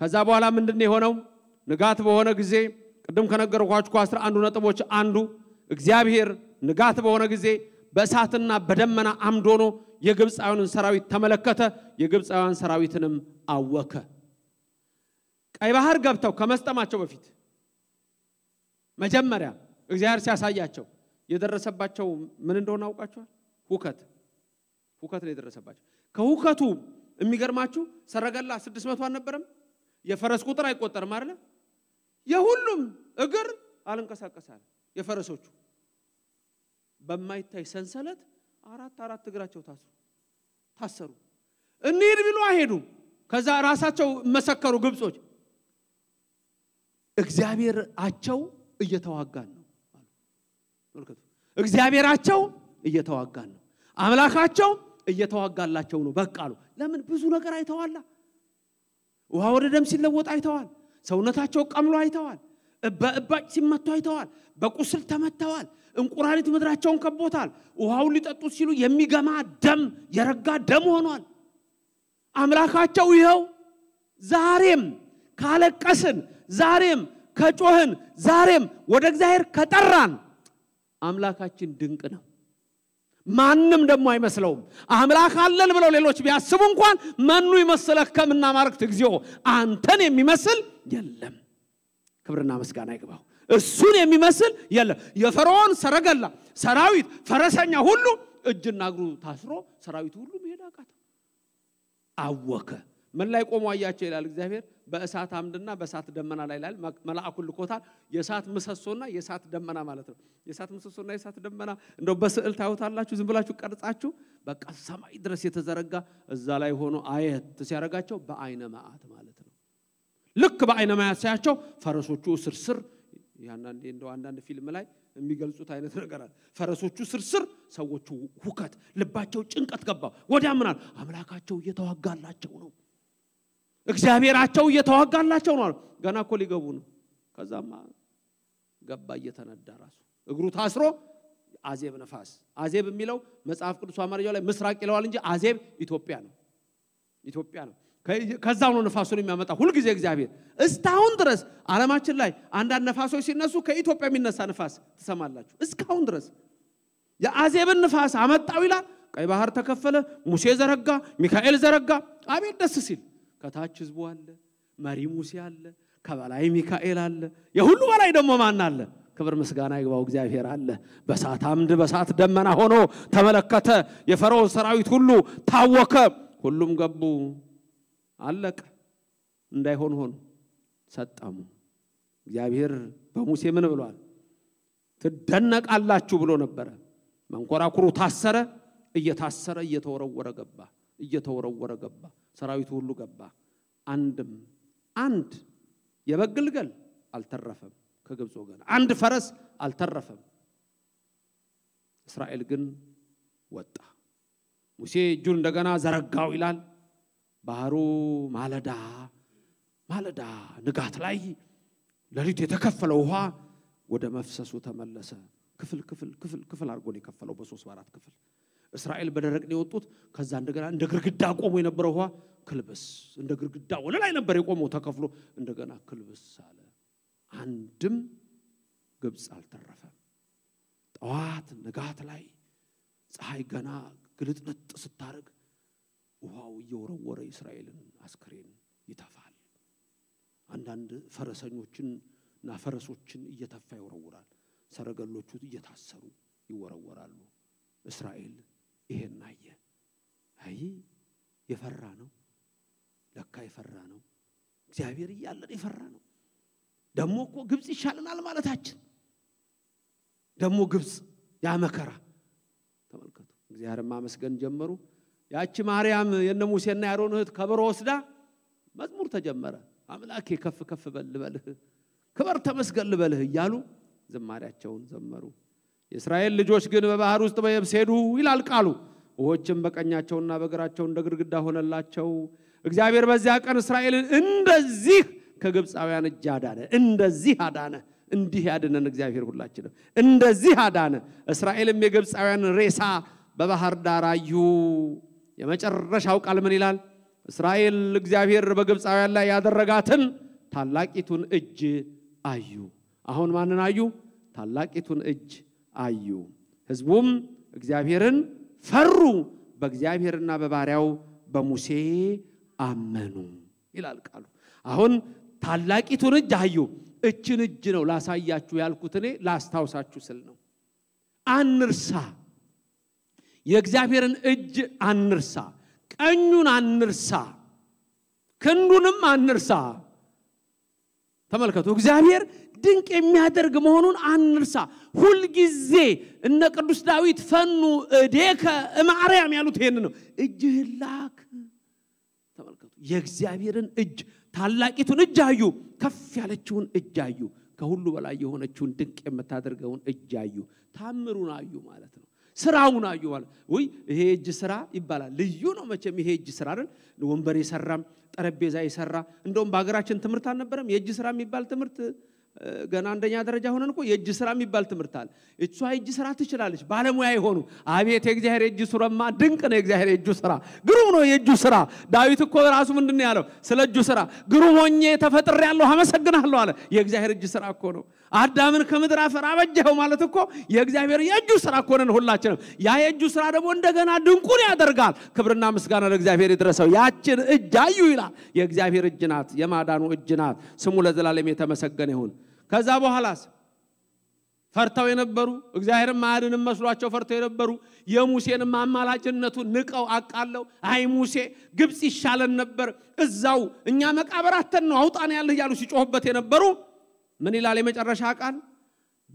ከዛ በኋላ ምንድን ነው የሆነው? ንጋት በሆነ ጊዜ ቅድም ከነገርኳችሁ ከአስራ አንዱ ነጥቦች አንዱ እግዚአብሔር ንጋት በሆነ ጊዜ በእሳትና በደመና አምድ ሆኖ የግብፃውያንን ሰራዊት ተመለከተ፣ የግብፃውያን ሰራዊትንም አወከ። ቀይ ባህር ገብተው ከመስጠማቸው በፊት መጀመሪያ እግዚአብሔር ሲያሳያቸው የደረሰባቸው ምን እንደሆነ አውቃቸዋል? ሁከት ሁከት ነው የደረሰባቸው። ከሁከቱ የሚገርማችሁ ሰረገላ ስድስት መቶ አልነበረም? የፈረስ ቁጥር አይቆጠርም አይደለ? የሁሉም እግር አልንቀሳቀሳል። የፈረሶቹ በማይታይ ሰንሰለት አራት አራት እግራቸው ታስሩ ታሰሩ። እንሂድ ቢሉ አይሄዱም። ከዛ ራሳቸው መሰከሩ ግብጾች እግዚአብሔራቸው እየተዋጋን ነው አሉ። መልከቱ እግዚአብሔራቸው እየተዋጋን ነው፣ አምላካቸው እየተዋጋላቸው ነው። በቃ አሉ። ለምን ብዙ ነገር አይተዋላ። ውሃ ወደ ደም ሲለወጥ አይተዋል። ሰውነታቸው ቀምሎ አይተዋል። በእባጭ ሲመቱ አይተዋል። በቁስል ተመተዋል። እንቁራሪት ምድራቸውን ከቦታል። ውሃውን ሊጠጡት ሲሉ የሚገማ ደም የረጋ ደም ሆኗል። አምላካቸው ይኸው ዛሬም ካለቀስን፣ ዛሬም ከጮህን፣ ዛሬም ወደ እግዚአብሔር ከጠራን አምላካችን ድንቅ ነው። ማንም ደግሞ አይመስለውም። አምላክ አለን ብለው ሌሎች ቢያስቡ እንኳን መኑ ይመስለከም እና ማርክት እግዚኦ አንተን የሚመስል የለም። ክብርና ምስጋና ይግባው። እሱን የሚመስል የለም። የፈርዖን ሰረገላ፣ ሰራዊት፣ ፈረሰኛ ሁሉ እጅና እግሩ ታስሮ ሰራዊቱ ሁሉ መሄድ አቃተው፣ አወከ። ምን ላይ ቆሞ አያቸው ይላል እግዚአብሔር። በእሳት አምድና በእሳት ደመና ላይ ይላል። መልአኩን ልኮታል። የእሳት ምሰሶና የእሳት ደመና ማለት ነው። የእሳት ምሰሶና የእሳት ደመና እንደው በስዕል ታዩታላችሁ። ዝም ብላችሁ ቀርጻችሁ በቃ ሰማይ ድረስ የተዘረጋ እዛ ላይ ሆኖ አየት ሲያደርጋቸው በአይነ መዓት ማለት ነው። ልክ በአይነ መዓት ሲያቸው ፈረሶቹ ስርስር አንዳንድ ፊልም ላይ የሚገልጹት አይነት ነገር አለ። ፈረሶቹ ስርስር፣ ሰዎቹ ሁከት፣ ልባቸው ጭንቀት ገባው። ወዲያ ምናል አምላካቸው እየተዋጋላቸው ነው እግዚአብሔራቸው እየተዋጋላቸው ነው። ገና እኮ ሊገቡ ነው። ከዛማ ገባ እየተነዳ ራሱ እግሩ ታስሮ አዜብ ነፋስ። አዜብ የሚለው መጽሐፍ ቅዱስ አማርኛው ላይ ምስራቅ ይለዋል እንጂ አዜብ ኢትዮጵያ ነው። ኢትዮጵያ ነው። ከዛው ነው ነፋሱን የሚያመጣ ሁልጊዜ እግዚአብሔር። እስካሁን ድረስ ዓለማችን ላይ አንዳንድ ነፋሶች ሲነሱ ከኢትዮጵያ የሚነሳ ነፋስ ትሰማላችሁ። እስካሁን ድረስ የአዜብን ንፋስ አመጣው ይላል። ቀይ ባህር ተከፈለ፣ ሙሴ ዘረጋ፣ ሚካኤል ዘረጋ። አቤት ደስ ሲል! ከታች ህዝቡ አለ፣ መሪ ሙሴ አለ፣ ከበላይ ሚካኤል አለ። የሁሉ በላይ ደግሞ ማን አለ? ክብር ምስጋና ይግባው እግዚአብሔር አለ። በሳት አምድ በሳት ደመና ሆኖ ተመለከተ። የፈርዖን ሰራዊት ሁሉ ታወከ። ሁሉም ገቡ፣ አለቀ። እንዳይሆን ሆኑ፣ ሰጠሙ። እግዚአብሔር በሙሴ ምን ብሏል? ትደነቃላችሁ ብሎ ነበረ። መንኮራኩሩ ታሰረ። እየታሰረ እየተወረወረ ገባ፣ እየተወረወረ ገባ። ሰራዊቱ ሁሉ ገባ። አንድም አንድ የበግ ግልገል አልተረፈም ከግብፅ ወገን፣ አንድ ፈረስ አልተረፈም። እስራኤል ግን ወጣ። ሙሴ እጁን እንደገና ዘረጋው ይላል። ባህሩ ማለዳ ማለዳ ንጋት ላይ ሌሊት የተከፈለው ውሃ ወደ መፍሰሱ ተመለሰ። ክፍል ክፍል ክፍል ክፍል አድርጎ ነው የከፈለው በሶስት በአራት ክፍል። እስራኤል በደረቅ ነው የወጡት። ከዛ እንደገና እንደ ግርግዳ ቆሞ የነበረው ውሃ ክልብስ እንደ ግርግዳ ወደ ላይ ነበር የቆመው ተከፍሎ እንደገና ክልብስ አለ። አንድም ግብፅ አልተረፈም። ጠዋት ንጋት ላይ ፀሐይ ገና ግልጥልጥ ስታደርግ ውሃው እየወረወረ እስራኤልን አስክሬን ይተፋል። አንዳንድ ፈረሰኞችን እና ፈረሶችን እየተፋ ይወረውራል። ሰረገሎቹ እየታሰሩ ይወረወራሉ። እስራኤል ይሄን አየ። አይ የፈራ ነው ለካ የፈራ ነው። እግዚአብሔር እያለን የፈራ ነው። ደግሞ እኮ ግብፅ ይሻለናል ማለታችን ደግሞ ግብፅ ያ መከራ ተመልከቱ። እግዚአብሔር ማመስገን ጀመሩ። ያቺ ማርያም የነ ሙሴና ያሮን እህት ከበሮ ወስዳ መዝሙር ተጀመረ። አምላኬ ከፍ ከፍ በል ልበልህ፣ ክበር ተመስገን ልበልህ እያሉ ዝማሪያቸውን ዘመሩ። የእስራኤል ልጆች ግን በባህር ውስጥ በየብስ ሄዱ ይላል ቃሉ። ውሆችም በቀኛቸውና በግራቸው እንደ ግድግዳ ሆነላቸው። እግዚአብሔር በዚያ ቀን እስራኤልን እንደዚህ ከግብፃውያን እጅ አዳነ። እንደዚህ አዳነ። እንዲህ ያድነን እግዚአብሔር ሁላችንም። እንደዚህ አዳነ። እስራኤልም የግብፃውያን ሬሳ በባህር ዳር አዩ። የመጨረሻው ቃል ምን ይላል? እስራኤል እግዚአብሔር በግብፃውያን ላይ ያደረጋትን ታላቂቱን እጅ አዩ። አሁን ማንን አዩ? ታላቂቱን እጅ አዩ። ሕዝቡም እግዚአብሔርን ፈሩ፣ በእግዚአብሔርና በባሪያው በሙሴ አመኑ ይላል ቃሉ። አሁን ታላቂቱን እጅ አዩ። እችን እጅ ነው ላሳያችሁ ያልኩት እኔ ላስታውሳችሁ ስል ነው። አንርሳ፣ የእግዚአብሔርን እጅ አንርሳ፣ ቀኙን አንርሳ፣ ክንዱንም አንርሳ። ተመልከቱ፣ እግዚአብሔር ድንቅ የሚያደርግ መሆኑን አንርሳ። ሁልጊዜ እነ ቅዱስ ዳዊት ፈኑ እዴከ እማርያም ያሉት ይሄን ነው። እጅህን ላክ። ተመልከቱ፣ የእግዚአብሔርን እጅ ታላቂቱን እጅ አዩ። ከፍ ያለችውን እጅ አዩ። ከሁሉ በላይ የሆነችውን ድንቅ የምታደርገውን እጅ አዩ። ታምሩን አዩ ማለት ነው። ስራውን አዩ ማለት ውይ ይሄ እጅ ስራ ይባላል። ልዩ ነው መቼም ይሄ እጅ ስራ አይደል? ወንበር የሰራም ጠረጴዛ የሰራ እንደውም በሀገራችን ትምህርት አልነበረም የእጅ ስራ የሚባል ትምህርት ገና አንደኛ ደረጃ ሆነን እኮ የእጅ ስራ የሚባል ትምህርት አለ። እሷ የእጅ ስራ ትችላለች፣ ባለሙያ የሆኑ አቤት የእግዚአብሔር የእጅ ስራማ ድንቅ ነው። የእግዚአብሔር የእጁ ስራ ግሩም ነው። የእጁ ስራ ዳዊት እኮ ራሱ ምንድን ነው ያለው ስለ እጁ ስራ? ግሩም ሆኜ ተፈጥሬአለሁ አመሰግናለሁ አለ። የእግዚአብሔር እጅ ስራ እኮ ነው። አዳምን ከምድር አፈር አበጀኸው ማለት እኮ የእግዚአብሔር የእጁ ስራ እኮ ነን ሁላችንም። ያ የእጁ ስራ ደግሞ እንደገና ድንቁን ያደርጋል። ክብርና ምስጋና ለእግዚአብሔር ይድረሰው። ያችን እጅ አዩ ይላል። የእግዚአብሔር እጅ ናት፣ የማዳኑ እጅ ናት። ስሙ ለዘላለም የተመሰገነ ይሁን። ከዛ በኋላስ ፈርተው የነበሩ እግዚአብሔርን ማያድንም መስሏቸው ፈርተው የነበሩ የሙሴንም አማላጅነቱን ንቀው አቃለው አይ ሙሴ ግብፅ ይሻለን ነበር፣ እዛው እኛ መቃብር አተን ነው አውጣን ያለህ እያሉ ሲጮሁበት የነበሩ ምን ይላል የመጨረሻ ቃል?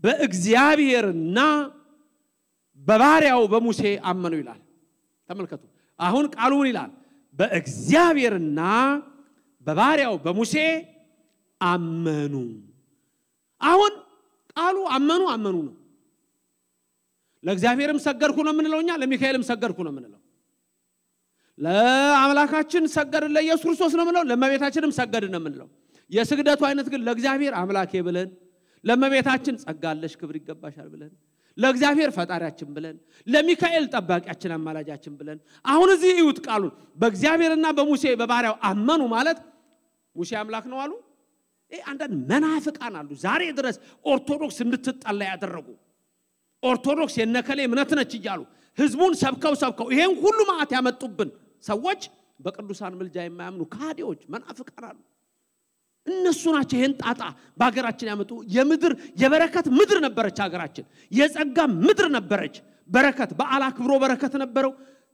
በእግዚአብሔርና በባሪያው በሙሴ አመኑ ይላል። ተመልከቱ። አሁን ቃሉ ምን ይላል? በእግዚአብሔርና በባሪያው በሙሴ አመኑ። አሁን ቃሉ አመኑ አመኑ ነው። ለእግዚአብሔርም ሰገድኩ ነው የምንለው እኛ፣ ለሚካኤልም ሰገድኩ ነው የምንለው። ለአምላካችን ሰገድን ለኢየሱስ ክርስቶስ ነው የምንለው፣ ለእመቤታችንም ሰገድን ነው የምንለው። የስግደቱ አይነት ግን ለእግዚአብሔር አምላኬ ብለን ለእመቤታችን ጸጋለሽ ክብር ይገባሻል ብለን ለእግዚአብሔር ፈጣሪያችን ብለን ለሚካኤል ጠባቂያችን አማላጃችን ብለን አሁን እዚህ እዩት ቃሉን በእግዚአብሔርና በሙሴ በባሪያው አመኑ ማለት ሙሴ አምላክ ነው አሉ። አንዳንድ መናፍቃን አሉ ዛሬ ድረስ ኦርቶዶክስ እንድትጠላ ያደረጉ ኦርቶዶክስ የነከሌ እምነት ነች እያሉ ህዝቡን ሰብከው ሰብከው ይሄን ሁሉ መዓት ያመጡብን ሰዎች በቅዱሳን ምልጃ የማያምኑ ካዲዎች መናፍቃን አሉ። እነሱ ናቸው ይህን ጣጣ በሀገራችን ያመጡ። የምድር የበረከት ምድር ነበረች ሀገራችን፣ የጸጋ ምድር ነበረች። በረከት በዓል አክብሮ በረከት ነበረው።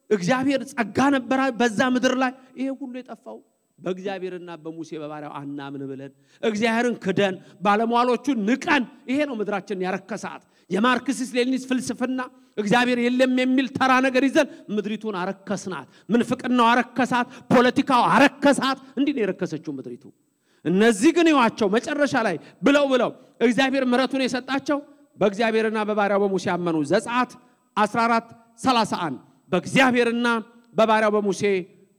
እግዚአብሔር ጸጋ ነበረ በዛ ምድር ላይ። ይሄ ሁሉ የጠፋው በእግዚአብሔርና በሙሴ በባሪያው አናምን ብለን እግዚአብሔርን ክደን ባለሟሎቹን ንቀን፣ ይሄ ነው ምድራችንን ያረከሳት። የማርክሲስት ሌኒኒስት ፍልስፍና እግዚአብሔር የለም የሚል ተራ ነገር ይዘን ምድሪቱን አረከስናት። ምንፍቅናው አረከሳት፣ ፖለቲካው አረከሳት። እንዲህ ነው የረከሰችው ምድሪቱ። እነዚህ ግን ይዋቸው መጨረሻ ላይ ብለው ብለው እግዚአብሔር ምሕረቱን የሰጣቸው በእግዚአብሔርና በባሪያው በሙሴ አመኑ። ዘጸአት 14 31 በእግዚአብሔርና በባሪያው በሙሴ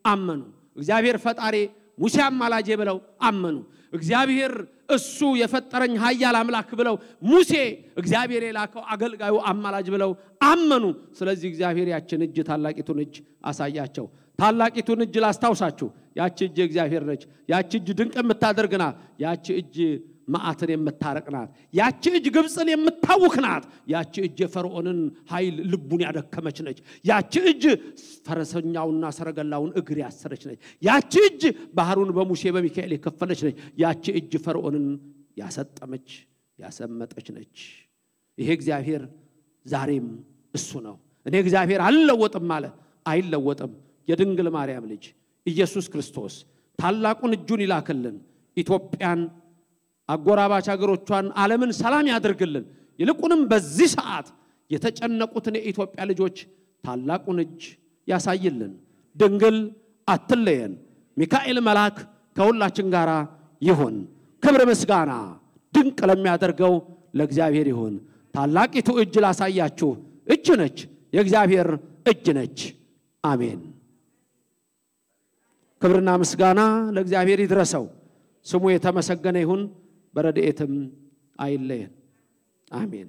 አመኑ። እግዚአብሔር ፈጣሪ ሙሴ አማላጄ ብለው አመኑ። እግዚአብሔር እሱ የፈጠረኝ ኃያል አምላክ ብለው ሙሴ እግዚአብሔር የላከው አገልጋዩ አማላጅ ብለው አመኑ። ስለዚህ እግዚአብሔር ያችን እጅ ታላቂቱን እጅ አሳያቸው። ታላቂቱን እጅ ላስታውሳችሁ። ያቺ እጅ እግዚአብሔር ነች። ያቺ እጅ ድንቅ የምታደርግ ናት። ያቺ እጅ መዓትን የምታረቅ ናት። ያቺ እጅ ግብፅን የምታውክ ናት። ያቺ እጅ የፈርዖንን ኃይል ልቡን ያደከመች ነች። ያቺ እጅ ፈረሰኛውና ሰረገላውን እግር ያሰረች ነች። ያቺ እጅ ባህሩን በሙሴ በሚካኤል የከፈለች ነች። ያቺ እጅ ፈርዖንን ያሰጠመች ያሰመጠች ነች። ይሄ እግዚአብሔር ዛሬም እሱ ነው። እኔ እግዚአብሔር አልለወጥም አለ። አይለወጥም። የድንግል ማርያም ልጅ ኢየሱስ ክርስቶስ ታላቁን እጁን ይላክልን ኢትዮጵያን አጎራባች ሀገሮቿን ዓለምን ሰላም ያድርግልን። ይልቁንም በዚህ ሰዓት የተጨነቁትን የኢትዮጵያ ልጆች ታላቁን እጅ ያሳይልን። ድንግል አትለየን። ሚካኤል መልአክ ከሁላችን ጋር ይሁን። ክብር ምስጋና ድንቅ ለሚያደርገው ለእግዚአብሔር ይሁን። ታላቂቱ እጅ ላሳያችሁ እጅ ነች፣ የእግዚአብሔር እጅ ነች። አሜን። ክብርና ምስጋና ለእግዚአብሔር ይድረሰው። ስሙ የተመሰገነ ይሁን። በረድኤትም አይለየን። አሜን።